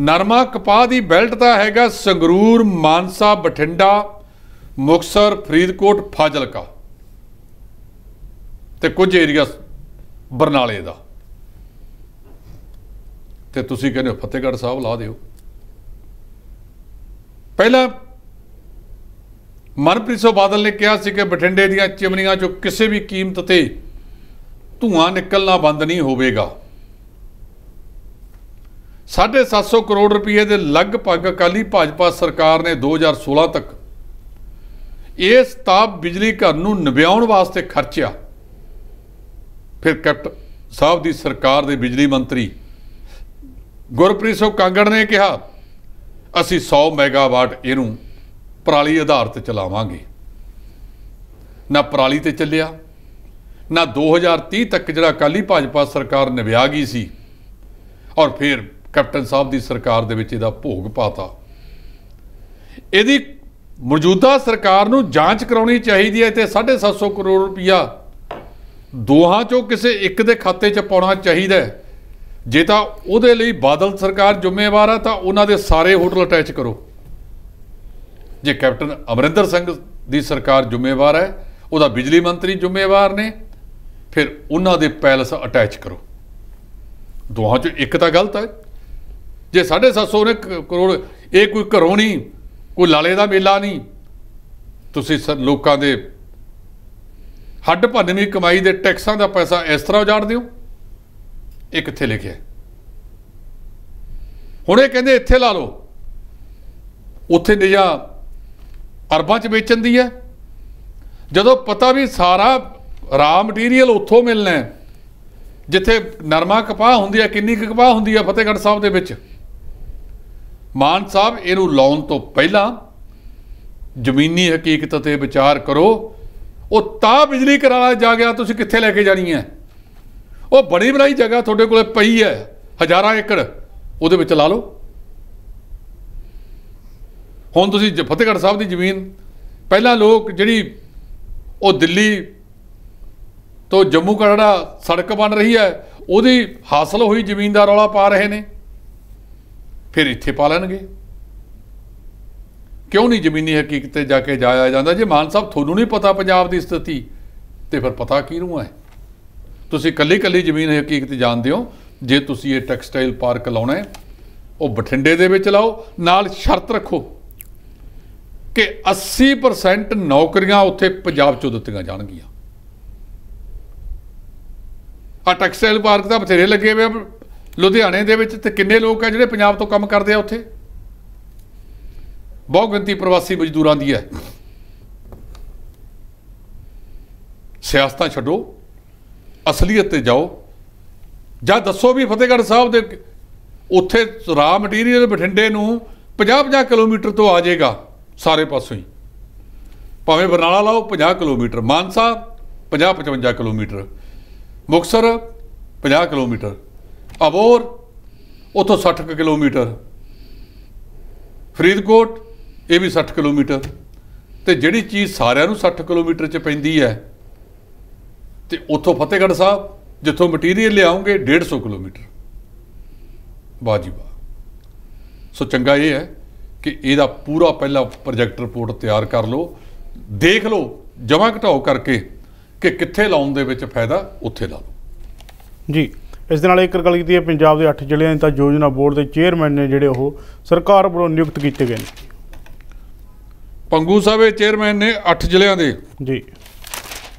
Speaker 1: ਨਰਮਾ ਕਪਾਹ ਦੀ ਬੈਲਟ ਦਾ ਹੈਗਾ ਸੰਗਰੂਰ, ਮਾਨਸਾ, ਬਠਿੰਡਾ ਮੁਕਸਰ ਫਰੀਦਕੋਟ, ਫਾਜ਼ਿਲਕਾ ਤੇ ਕੁਝ ਏਰੀਆ ਬਰਨਾਲੇ ਦਾ। ਤੇ ਤੁਸੀਂ ਕਹਿੰਦੇ ਹੋ ਫਤਿਹਗੜ੍ਹ ਸਾਹਿਬ ਲਾ ਦਿਓ। ਪਹਿਲਾਂ ਮਨਪ੍ਰੀਤ ਸਿੰਘ ਬਾਦਲ ਨੇ ਕਿਹਾ ਸੀ ਕਿ ਬਠਿੰਡੇ ਦੀਆਂ ਚਿਮਨੀਆਂ ਚੋਂ ਕਿਸੇ ਵੀ ਕੀਮਤ ਤੇ ਧੂਆਂ ਨਿਕਲਣਾ ਬੰਦ ਨਹੀਂ ਹੋਵੇਗਾ। 750 ਕਰੋੜ ਰੁਪਏ ਦੇ ਲਗਭਗ ਅਕਾਲੀ ਭਾਜਪਾ ਸਰਕਾਰ ਨੇ 2016 ਤੱਕ ਇਸ ਤਾਪ ਬਿਜਲੀ ਘਰ ਨੂੰ ਨਿਭਾਉਣ ਵਾਸਤੇ ਖਰਚਿਆ। ਫਿਰ ਕੈਪਟਨ ਸਾਹਿਬ ਦੀ ਸਰਕਾਰ ਦੇ ਬਿਜਲੀ ਮੰਤਰੀ ਗੁਰਪ੍ਰੀਤ ਸਿੰਘ ਕਾਂਗੜ ਨੇ ਕਿਹਾ, ਅਸੀਂ 100 ਮੈਗਾਵਾਟ ਇਹਨੂੰ ਪਰਾਲੀ ਆਧਾਰ ਤੇ ਚਲਾਵਾਂਗੇ। ਨਾ ਪਰਾਲੀ ਤੇ ਚੱਲਿਆ, ਨਾ 2030 ਤੱਕ ਜਿਹੜਾ ਅਕਾਲੀ ਭਾਜਪਾ ਸਰਕਾਰ ਨਿਭਿਆ ਗਈ ਸੀ, ਔਰ ਫਿਰ ਕੈਪਟਨ ਸਾਹਿਬ ਦੀ ਸਰਕਾਰ ਦੇ ਵਿੱਚ ਇਹਦਾ ਭੋਗ ਪਾਤਾ। ਇਹਦੀ ਮੌਜੂਦਾ ਸਰਕਾਰ ਨੂੰ ਜਾਂਚ ਕਰਾਉਣੀ ਚਾਹੀਦੀ ਹੈ ਤੇ 750 ਕਰੋੜ ਰੁਪਇਆ ਦੋਹਾਂ ਚੋਂ ਕਿਸੇ ਇੱਕ ਦੇ ਖਾਤੇ 'ਚ ਪਾਉਣਾ ਚਾਹੀਦਾ ਹੈ। ਜੇ ਤਾਂ ਉਹਦੇ ਲਈ ਬਾਦਲ ਸਰਕਾਰ ਜ਼ਿੰਮੇਵਾਰ ਆ, ਤਾਂ ਉਹਨਾਂ ਦੇ ਸਾਰੇ ਹੋਟਲ ਅਟੈਚ ਕਰੋ। ਜੇ ਕੈਪਟਨ ਅਮਰਿੰਦਰ ਸਿੰਘ ਦੀ ਸਰਕਾਰ ਜ਼ਿੰਮੇਵਾਰ ਹੈ, ਉਹਦਾ ਬਿਜਲੀ ਮੰਤਰੀ ਜ਼ਿੰਮੇਵਾਰ ਨੇ, ਫਿਰ ਉਹਨਾਂ ਦੇ ਪੈਲਸ ਅਟੈਚ ਕਰੋ। ਦੋਹਾਂ ਚੋਂ ਇੱਕ ਤਾਂ ਗਲਤ ਹੈ। ਜੇ 750 ਨੇ ਕ- ਕਰੋੜ, ਇਹ ਕੋਈ ਘਰੋਂ ਨਹੀਂ, ਕੋਈ ਲਾਲੇ ਦਾ ਮੇਲਾ ਨਹੀਂ। ਤੁਸੀਂ ਸ- ਲੋਕਾਂ ਦੇ ਹੱਡ ਭੰਨਵੀਂ ਕਮਾਈ ਦੇ ਟੈਕਸਾਂ ਦਾ ਪੈਸਾ ਇਸ ਤਰ੍ਹਾਂ ਉਜਾੜਦੇ ਹੋ ਇਹ ਕਿੱਥੇ ਲਿਖਿਆ ਹੁਣ ਇਹ ਕਹਿੰਦੇ ਇੱਥੇ ਲਾ ਲਓ। ਉੱਥੇ ਨਿਜਾ ਅਰਬਾਂ ਚ ਵੇਚਣ ਦੀ ਹੈ। ਜਦੋਂ ਪਤਾ ਵੀ ਸਾਰਾ ਰਾ ਮਟੀਰੀਅਲ ਉੱਥੋਂ ਮਿਲਣਾ ਜਿੱਥੇ ਨਰਮਾ ਕਪਾਹ ਹੁੰਦੀ ਹੈ, ਕਿੰਨੀ ਕੁ ਕਪਾਹ ਹੁੰਦੀ ਹੈ ਫਤਿਹਗੜ੍ਹ ਸਾਹਿਬ ਦੇ ਵਿੱਚ ਮਾਨ ਸਾਹਿਬ, ਇਹਨੂੰ ਲਾਉਣ ਤੋਂ ਪਹਿਲਾਂ ਜ਼ਮੀਨੀ ਹਕੀਕਤ ਤੇ ਵਿਚਾਰ ਕਰੋ। ਉਹ ਤਾਂ ਬਿਜਲੀ ਕਰਾਲਾ ਜਾ ਗਿਆ, ਤੁਸੀਂ ਕਿੱਥੇ ਲੈ ਕੇ ਜਾਣੀ ਹੈ? ਉਹ ਬਣੀ ਬਣਾਈ ਜਗ੍ਹਾ ਤੁਹਾਡੇ ਕੋਲੇ ਪਈ ਹੈ, ਹਜ਼ਾਰਾਂ ਏਕੜ, ਉਹਦੇ ਵਿੱਚ ਲਾ ਲਓ। ਹੁਣ ਤੁਸੀਂ ਜ- ਫਤਿਹਗੜ੍ਹ ਸਾਹਿਬ ਦੀ ਜ਼ਮੀਨ, ਪਹਿਲਾਂ ਲੋਕ ਜਿਹੜੀ ਉਹ ਦਿੱਲੀ ਤੋਂ ਜੰਮੂ ਕਟੜਾ ਸੜਕ ਬਣ ਰਹੀ ਹੈ, ਉਹਦੀ ਹਾਸਲ ਹੋਈ ਜ਼ਮੀਨ ਦਾ ਰੌਲਾ ਪਾ ਰਹੇ ਨੇ। ਫਿਰ ਇੱਥੇ ਪਾ ਲੈਣਗੇ। ਕਿਉਂ ਨਹੀਂ ਜ਼ਮੀਨੀ ਹਕੀਕਤ ਤੇ ਜਾ ਕੇ ਜਾਇਆ ਜਾਂਦਾ? ਜੇ ਮਾਨ ਸਾਹਿਬ ਤੁਹਾਨੂੰ ਨਹੀਂ ਪਤਾ ਪੰਜਾਬ ਦੀ ਸਥਿਤੀ, ਤੇ ਫਿਰ ਪਤਾ ਕਿਹਨੂੰ ਹੈ? ਤੁਸੀਂ ਕੱਲੀ ਕੱਲੀ ਜ਼ਮੀਨ ਹਕੀਕਤ ਜਾਣਦੇ ਹੋ। ਜੇ ਤੁਸੀਂ ਇਹ ਟੈਕਸਟਾਈਲ ਪਾਰਕ ਲਾਉਣਾ ਹੈ, ਉਹ ਬਠਿੰਡੇ ਦੇ ਵਿੱਚ ਲਾਓ, ਨਾਲ ਸ਼ਰਤ ਰੱਖੋ ਕਿ 80% ਨੌਕਰੀਆਂ ਉੱਥੇ ਪੰਜਾਬ ਚੋਂ ਦਿੱਤੀਆਂ ਜਾਣਗੀਆਂ। ਆ ਟੈਕਸਟਾਈਲ ਪਾਰਕ ਤਾਂ ਬਥੇਰੇ ਲੱਗੇ ਹੋਏ ਲੁਧਿਆਣੇ ਦੇ ਵਿੱਚ ਤੇ ਕਿੰਨੇ ਲੋਕ ਆ ਜਿਹੜੇ ਪੰਜਾਬ ਤੋਂ ਕੰਮ ਕਰਦੇ ਆ ਉੱਥੇ? ਬਹੁ ਗਿਣਤੀ ਪ੍ਰਵਾਸੀ ਮਜ਼ਦੂਰਾਂ ਦੀ ਹੈ। ਸਿਆਸਤਾਂ ਛੱਡੋ, ਅਸਲੀਅਤ ਤੇ ਜਾਓ। ਜਾਂ ਦੱਸੋ ਵੀ ਫਤਿਹਗੜ੍ਹ ਸਾਹਿਬ ਦੇ ਉੱਥੇ ਰਾ ਮਟੀਰੀਅਲ ਬਠਿੰਡੇ ਨੂੰ 50-50 ਕਿਲੋਮੀਟਰ ਤੋਂ ਆ ਜਾਏਗਾ ਸਾਰੇ ਪਾਸੋਂ ਹੀ। ਭਾਵੇਂ ਬਰਨਾਲਾ ਲਾਓ 50 kilometre. Mansa 50-55 kilometre. Muktsar 50 kilometre. Abohar ਉਥੋਂ 60 ਕੁ ਕਿਲੋਮੀਟਰ। ਫਰੀਦਕੋਟ, ਇਹ ਵੀ 60 ਕਿਲੋਮੀਟਰ। ਤੇ ਜਿਹੜੀ ਚੀਜ਼ ਸਾਰਿਆਂ ਨੂੰ 60 ਕਿਲੋਮੀਟਰ ਚ ਪੈਂਦੀ ਹੈ, ਤੇ ਉਥੋਂ ਫਤਿਹਗੜ੍ਹ ਸਾਹਿਬ, ਜਿੱਥੋਂ ਮਟੀਰੀਅਲ ਲਿਆਉਂਗੇ 150 ਕਿਲੋਮੀਟਰ। ਵਾਹ ਜੀ ਵਾਹ। ਸੋ ਚੰਗਾ ਇਹ ਹੈ ਕਿ ਇਹਦਾ ਪੂਰਾ ਪਹਿਲਾ ਪ੍ਰੋਜੈਕਟ ਰਿਪੋਰਟ ਤਿਆਰ ਕਰ ਲਓ। ਦੇਖ ਲਓ, ਜਮਾ ਘਟਾਓ ਕਰਕੇ ਕਿ ਕਿੱਥੇ ਲਾਉਣ ਦੇ ਵਿੱਚ ਫਾਇਦਾ, ਉੱਥੇ ਲਾ ਲਓ।
Speaker 2: ਜੀ। ਇਸ ਦੇ ਨਾਲ ਇੱਕ ਗੱਲ ਕੀਤੀ ਹੈ ਪੰਜਾਬ ਦੇ 8 ਜ਼ਿਲ੍ਹਿਆਂ ਦੇ ਤਾਂ ਯੋਜਨਾ ਬੋਰਡ ਦੇ ਚੇਅਰਮੈਨ ਨੇ ਜਿਹੜੇ ਉਹ ਸਰਕਾਰ ਵੱਲੋਂ ਨਿਯੁਕਤ ਕੀਤੇ ਗਏ ਨੇ।
Speaker 1: ਪੰਗੂ ਸਾਹਿਬ ਦੇ ਚੇਅਰਮੈਨ ਨੇ 8 ਜ਼ਿਲ੍ਹਿਆਂ ਦੇ।
Speaker 2: ਜੀ।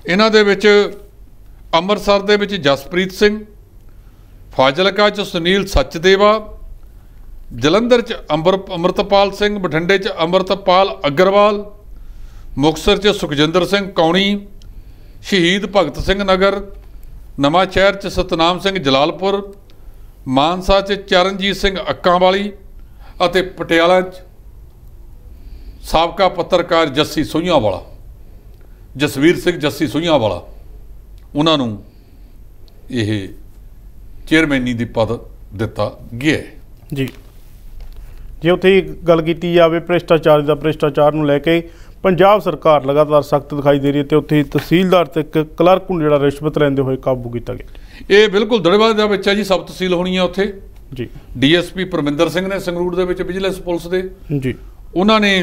Speaker 1: ਇਹਨਾਂ ਦੇ ਵਿੱਚ ਅੰਮ੍ਰਿਤਸਰ ਦੇ ਵਿੱਚ ਜਸਪ੍ਰੀਤ ਸਿੰਘ ਫਾਜ਼ਿਲਕਾ ਚ ਸੁਨੀਲ ਸਚਦੇਵਾ ਜਲੰਧਰ ਚ ਅੰਬਰ ਅੰਮ੍ਰਿਤਪਾਲ ਸਿੰਘ ਬਠਿੰਡੇ ਚ ਅੰਮ੍ਰਿਤਪਾਲ ਅਗਰਵਾਲ ਮੁਕਤਸਰ ਚ ਸੁਖਜਿੰਦਰ ਸਿੰਘ ਕੌਣੀ ਸ਼ਹੀਦ ਭਗਤ ਸਿੰਘ ਨਗਰ ਨਵਾਂ ਸ਼ਹਿਰ ਚ ਸਤਨਾਮ ਸਿੰਘ ਜਲਾਲਪੁਰ, ਮਾਨਸਾ ਚ ਚਰਨਜੀਤ ਸਿੰਘ ਅੱਕਾਂ ਵਾਲੀ ਅਤੇ ਪਟਿਆਲਾ ਚ ਸਾਬਕਾ ਪੱਤਰਕਾਰ ਜੱਸੀ ਸੋਈਆਂ ਵਾਲਾ ਜਸਵੀਰ ਸਿੰਘ ਜੱਸੀ ਸੋਈਆਂ ਵਾਲਾ ਉਹਨਾਂ ਨੂੰ ਇਹ ਚੇਅਰਮੈਨੀ ਦੀ ਪਦ ਦਿੱਤਾ ਗਿਆ ਹੈ।
Speaker 2: ਜੀ। ਜੇ ਉੱਥੇ ਗੱਲ ਕੀਤੀ ਜਾਵੇ, ਭ੍ਰਿਸ਼ਟਾਚਾਰ ਦਾ ਭ੍ਰਿਸ਼ਟਾਚਾਰ ਨੂੰ ਲੈ ਕੇ ਪੰਜਾਬ ਸਰਕਾਰ ਲਗਾਤਾਰ ਸਖਤ ਦਿਖਾਈ ਦੇ ਰਹੀ ਹੈ ਤੇ ਉੱਥੇ ਤਹਿਸੀਲਦਾਰ ਤੇ ਇੱਕ ਕਲਰਕ ਨੂੰ ਜਿਹੜਾ ਰਿਸ਼ਵਤ ਲੈਂਦੇ ਹੋਏ ਕਾਬੂ ਕੀਤਾ ਗਿਆ।
Speaker 1: ਇਹ ਬਿਲਕੁਲ ਦੜੇਵਾਲ ਦਾ ਵਿੱਚ ਹੈ ਜੀ ਸਬ ਤਹਿਸੀਲ ਹੋਣੀ ਹੈ ਉੱਥੇ।
Speaker 2: ਜੀ।
Speaker 1: ਡੀਐਸਪੀ ਪਰਮਿੰਦਰ ਸਿੰਘ ਨੇ ਸੰਗਰੂਰ ਦੇ ਵਿੱਚ ਵਿਜੀਲੈਂਸ ਪੁਲਿਸ ਦੇ।
Speaker 2: ਜੀ।
Speaker 1: ਉਹਨਾਂ ਨੇ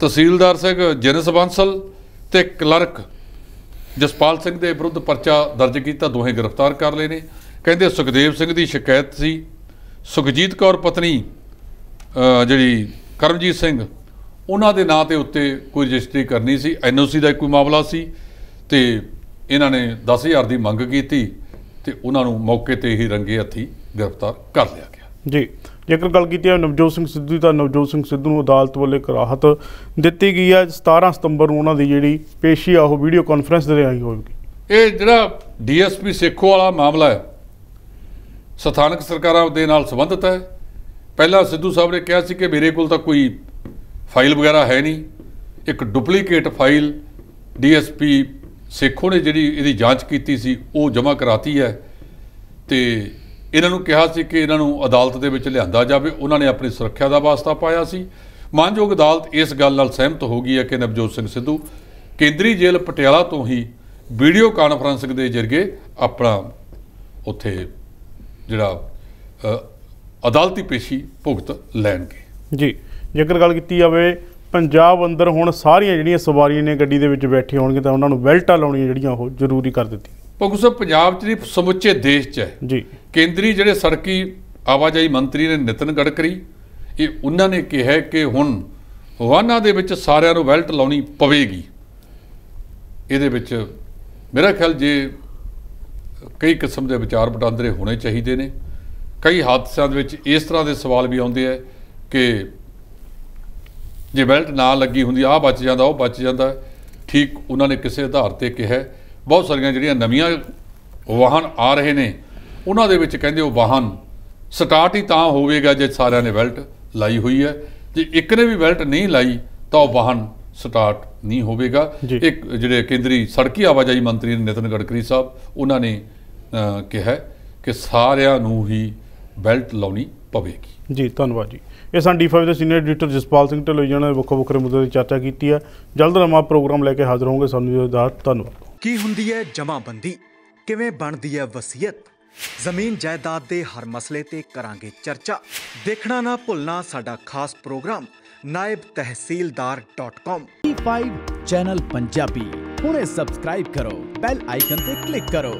Speaker 1: ਤਹਿਸੀਲਦਾਰ ਸਿੰਘ ਜਨਸ ਬਾਂਸਲ ਤੇ ਕਲਰਕ ਜਸਪਾਲ ਸਿੰਘ ਦੇ ਵਿਰੁੱਧ ਪਰਚਾ ਦਰਜ ਕੀਤਾ ਦੋਹੇ ਗ੍ਰਿਫਤਾਰ ਕਰ ਲਏ ਨੇ। ਕਹਿੰਦੇ ਸੁਖਦੇਵ ਸਿੰਘ ਦੀ ਸ਼ਿਕਾਇਤ ਸੀ। ਸੁਖਜੀਤ ਕੌਰ ਪਤਨੀ ਜਿਹੜੀ ਕਰਮਜੀਤ ਸਿੰਘ ਉਹਨਾਂ ਦੇ ਨਾਂ ਤੇ ਉੱਤੇ ਕੋਈ ਰਜਿਸਟਰੀ ਕਰਨੀ ਸੀ ਐਨਓਸੀ ਦਾ ਕੋਈ ਮਾਮਲਾ ਸੀ ਤੇ ਇਹਨਾਂ ਨੇ 10000 ਦੀ ਮੰਗ ਕੀਤੀ ਤੇ ਉਹਨਾਂ ਨੂੰ ਮੌਕੇ ਤੇ ਹੀ ਰੰਗੇ ਹੱਥੀ ਗ੍ਰਿਫਤਾਰ ਕਰ ਲਿਆ ਗਿਆ।
Speaker 2: ਜੀ ਜੇਕਰ ਗੱਲ ਕੀਤੀ ਹੈ ਨਵਜੋਤ ਸਿੰਘ ਸਿੱਧੂ ਦੀ ਤਾਂ ਨਵਜੋਤ ਸਿੰਘ ਸਿੱਧੂ ਨੂੰ ਅਦਾਲਤ ਵੱਲੋਂ ਇੱਕ ਰਾਹਤ ਦਿੱਤੀ ਗਈ ਹੈ। 17 ਸਤੰਬਰ ਨੂੰ ਉਹਨਾਂ ਦੀ ਜਿਹੜੀ ਪੇਸ਼ੀ ਆ ਉਹ ਵੀਡੀਓ ਕਾਨਫਰੰਸ ਦੇ ਰਾਹੀਂ ਹੋਵੇਗੀ।
Speaker 1: ਇਹ ਜਿਹੜਾ ਡੀਐਸਪੀ ਸੇਖੋ ਵਾਲਾ ਮਾਮਲਾ ਹੈ ਸਥਾਨਕ ਸਰਕਾਰਾਂ ਦੇ ਨਾਲ ਸੰਬੰਧਿਤ ਹੈ। ਪਹਿਲਾਂ ਸਿੱਧੂ ਸਾਹਿਬ ਨੇ ਕਿਹਾ ਸੀ ਕਿ ਮੇਰੇ ਕੋਲ ਤਾਂ ਕੋਈ ਫਾਈਲ ਵਗੈਰਾ ਹੈ ਨਹੀਂ। ਇੱਕ ਡੁਪਲੀਕੇਟ ਫਾਈਲ ਡੀਐਸਪੀ ਸੇਖੋ ਨੇ ਜਿਹੜੀ ਇਹਦੀ ਜਾਂਚ ਕੀਤੀ ਸੀ, ਉਹ ਜਮ੍ਹਾਂ ਕਰਾਤੀ ਹੈ ਤੇ ਇਹਨਾਂ ਨੂੰ ਕਿਹਾ ਸੀ ਕਿ ਇਹਨਾਂ ਨੂੰ ਅਦਾਲਤ ਦੇ ਵਿੱਚ ਲਿਆਂਦਾ ਜਾਵੇ। ਉਹਨਾਂ ਨੇ ਆਪਣੀ ਸੁਰੱਖਿਆ ਦਾ ਵਾਸਤਾ ਪਾਇਆ ਸੀ। ਮਾਨਯੋਗ ਅਦਾਲਤ ਇਸ ਗੱਲ ਨਾਲ ਸਹਿਮਤ ਹੋ ਗਈ ਹੈ ਕਿ ਨਵਜੋਤ ਸਿੰਘ ਸਿੱਧੂ ਕੇਂਦਰੀ ਜੇਲ੍ਹ ਪਟਿਆਲਾ ਤੋਂ ਹੀ ਵੀਡੀਓ ਕਾਨਫਰੰਸਿੰਗ ਦੇ ਜ਼ਰੀਏ ਆਪਣਾ ਉੱਥੇ ਜਿਹੜਾ ਅਦਾਲਤੀ ਪੇਸ਼ੀ ਭੁਗਤ ਲੈਣਗੇ।
Speaker 2: ਜੀ। ਜੇਕਰ ਗੱਲ ਕੀਤੀ ਜਾਵੇ ਪੰਜਾਬ ਅੰਦਰ ਹੁਣ ਸਾਰੀਆਂ ਜਿਹੜੀਆਂ ਸਵਾਰੀਆਂ ਨੇ ਗੱਡੀ ਦੇ ਵਿੱਚ ਬੈਠੇ ਹੋਣਗੇ ਤਾਂ ਉਹਨਾਂ ਨੂੰ ਬੈਲਟਾਂ ਲਾਉਣੀਆਂ ਜਿਹੜੀਆਂ ਉਹ ਜ਼ਰੂਰੀ ਕਰ ਦਿੱਤੀ
Speaker 1: ਭਗਤ ਸਾਹਿਬ ਪੰਜਾਬ 'ਚ ਨਹੀਂ ਸਮੁੱਚੇ ਦੇਸ਼ 'ਚ ਹੈ
Speaker 2: ਜੀ।
Speaker 1: ਕੇਂਦਰੀ ਜਿਹੜੇ ਸੜਕੀ ਆਵਾਜਾਈ ਮੰਤਰੀ ਨੇ ਨਿਤਨ ਗਡਕਰੀ ਇਹ ਉਹਨਾਂ ਨੇ ਕਿਹਾ ਕਿ ਹੁਣ ਵਾਹਨਾਂ ਦੇ ਵਿੱਚ ਸਾਰਿਆਂ ਨੂੰ ਬੈਲਟ ਲਾਉਣੀ ਪਵੇਗੀ। ਇਹਦੇ ਵਿੱਚ ਮੇਰਾ ਖਿਆਲ ਜੇ ਕਈ ਕਿਸਮ ਦੇ ਵਿਚਾਰ ਵਟਾਂਦਰੇ ਹੋਣੇ ਚਾਹੀਦੇ ਨੇ ਕਈ ਹਾਦਸਿਆਂ ਦੇ ਵਿੱਚ ਇਸ ਤਰ੍ਹਾਂ ਦੇ ਸਵਾਲ ਵੀ ਆਉਂਦੇ ਆ ਕਿ ਜੇ ਬੈਲਟ ਨਾ ਲੱਗੀ ਹੁੰਦੀ ਆਹ ਬਚ ਜਾਂਦਾ ਉਹ ਬਚ ਜਾਂਦਾ। ਠੀਕ ਉਹਨਾਂ ਨੇ ਕਿਸੇ ਆਧਾਰ ਤੇ ਕਿਹਾ। ਬਹੁਤ ਸਾਰੀਆਂ ਜਿਹੜੀਆਂ ਨਵੀਆਂ ਵਾਹਨ ਆ ਰਹੇ ਨੇ ਉਹਨਾਂ ਦੇ ਵਿੱਚ ਕਹਿੰਦੇ ਉਹ ਵਾਹਨ ਸਟਾਰਟ ਹੀ ਤਾਂ ਹੋਵੇਗਾ ਜੇ ਸਾਰਿਆਂ ਨੇ ਬੈਲਟ ਲਾਈ ਹੋਈ ਹੈ। ਜੇ ਇੱਕ ਨੇ ਵੀ ਬੈਲਟ ਨਹੀਂ ਲਾਈ ਤਾਂ ਉਹ ਵਾਹਨ ਸਟਾਰਟ ਨਹੀਂ ਹੋਵੇਗਾ। ਇੱਕ ਜਿਹੜੇ ਕੇਂਦਰੀ ਸੜਕੀ ਆਵਾਜਾਈ ਮੰਤਰੀ ਨਿਤਨ ਗਡਕਰੀ ਸਾਹਿਬ ਉਹਨਾਂ ਨੇ ਕਿਹਾ ਕਿ ਸਾਰਿਆਂ ਨੂੰ ਹੀ ਬੈਲਟ ਲਾਉਣੀ ਪਵੇਗੀ।
Speaker 2: ਜੀ ਧੰਨਵਾਦ ਜੀ। ਇਹ ਸਨ ਡੀ5 ਦੇ ਸੀਨੀਅਰ ਐਡੀਟਰ ਜਸਪਾਲ ਸਿੰਘ ਢਿੱਲੋਂ ਜੀ ਨੇ ਵੱਖੋ ਵੱਖਰੇ ਮੁੱਦਿਆਂ ਦੀ ਚਰਚਾ ਕੀਤੀ ਹੈ। ਜਲਦ ਨਵਾਂ ਪ੍ਰੋਗਰਾਮ ਲੈ ਕੇ ਹਾਜ਼ਰ ਹੋਵਾਂਗੇ। ਸਾਨੂੰ ਇਜਾਜ਼ਤ ਧੰਨਵਾਦ।
Speaker 3: ਕੀ ਹੁੰਦੀ ਹੈ ਜਮਾਬੰਦੀ? ਕਿਵੇਂ ਬਣਦੀ ਹੈ ਵਸੀਅਤ? ਜ਼ਮੀਨ ਜਾਇਦਾਦ ਦੇ ਹਰ ਮਸਲੇ ਤੇ ਕਰਾਂਗੇ ਚਰਚਾ। ਦੇਖਣਾ ਨਾ ਭੁੱਲਣਾ ਸਾਡਾ ਖਾਸ ਪ੍ਰੋਗਰਾਮ naibtehsildar.com
Speaker 4: ਟੀ5 ਚੈਨਲ ਪੰਜਾਬੀ। ਹੁਣੇ ਸਬਸਕ੍ਰਾਈਬ ਕਰੋ ਬੈਲ ਆਈਕਨ ਤੇ ਕਲਿੱਕ ਕਰੋ।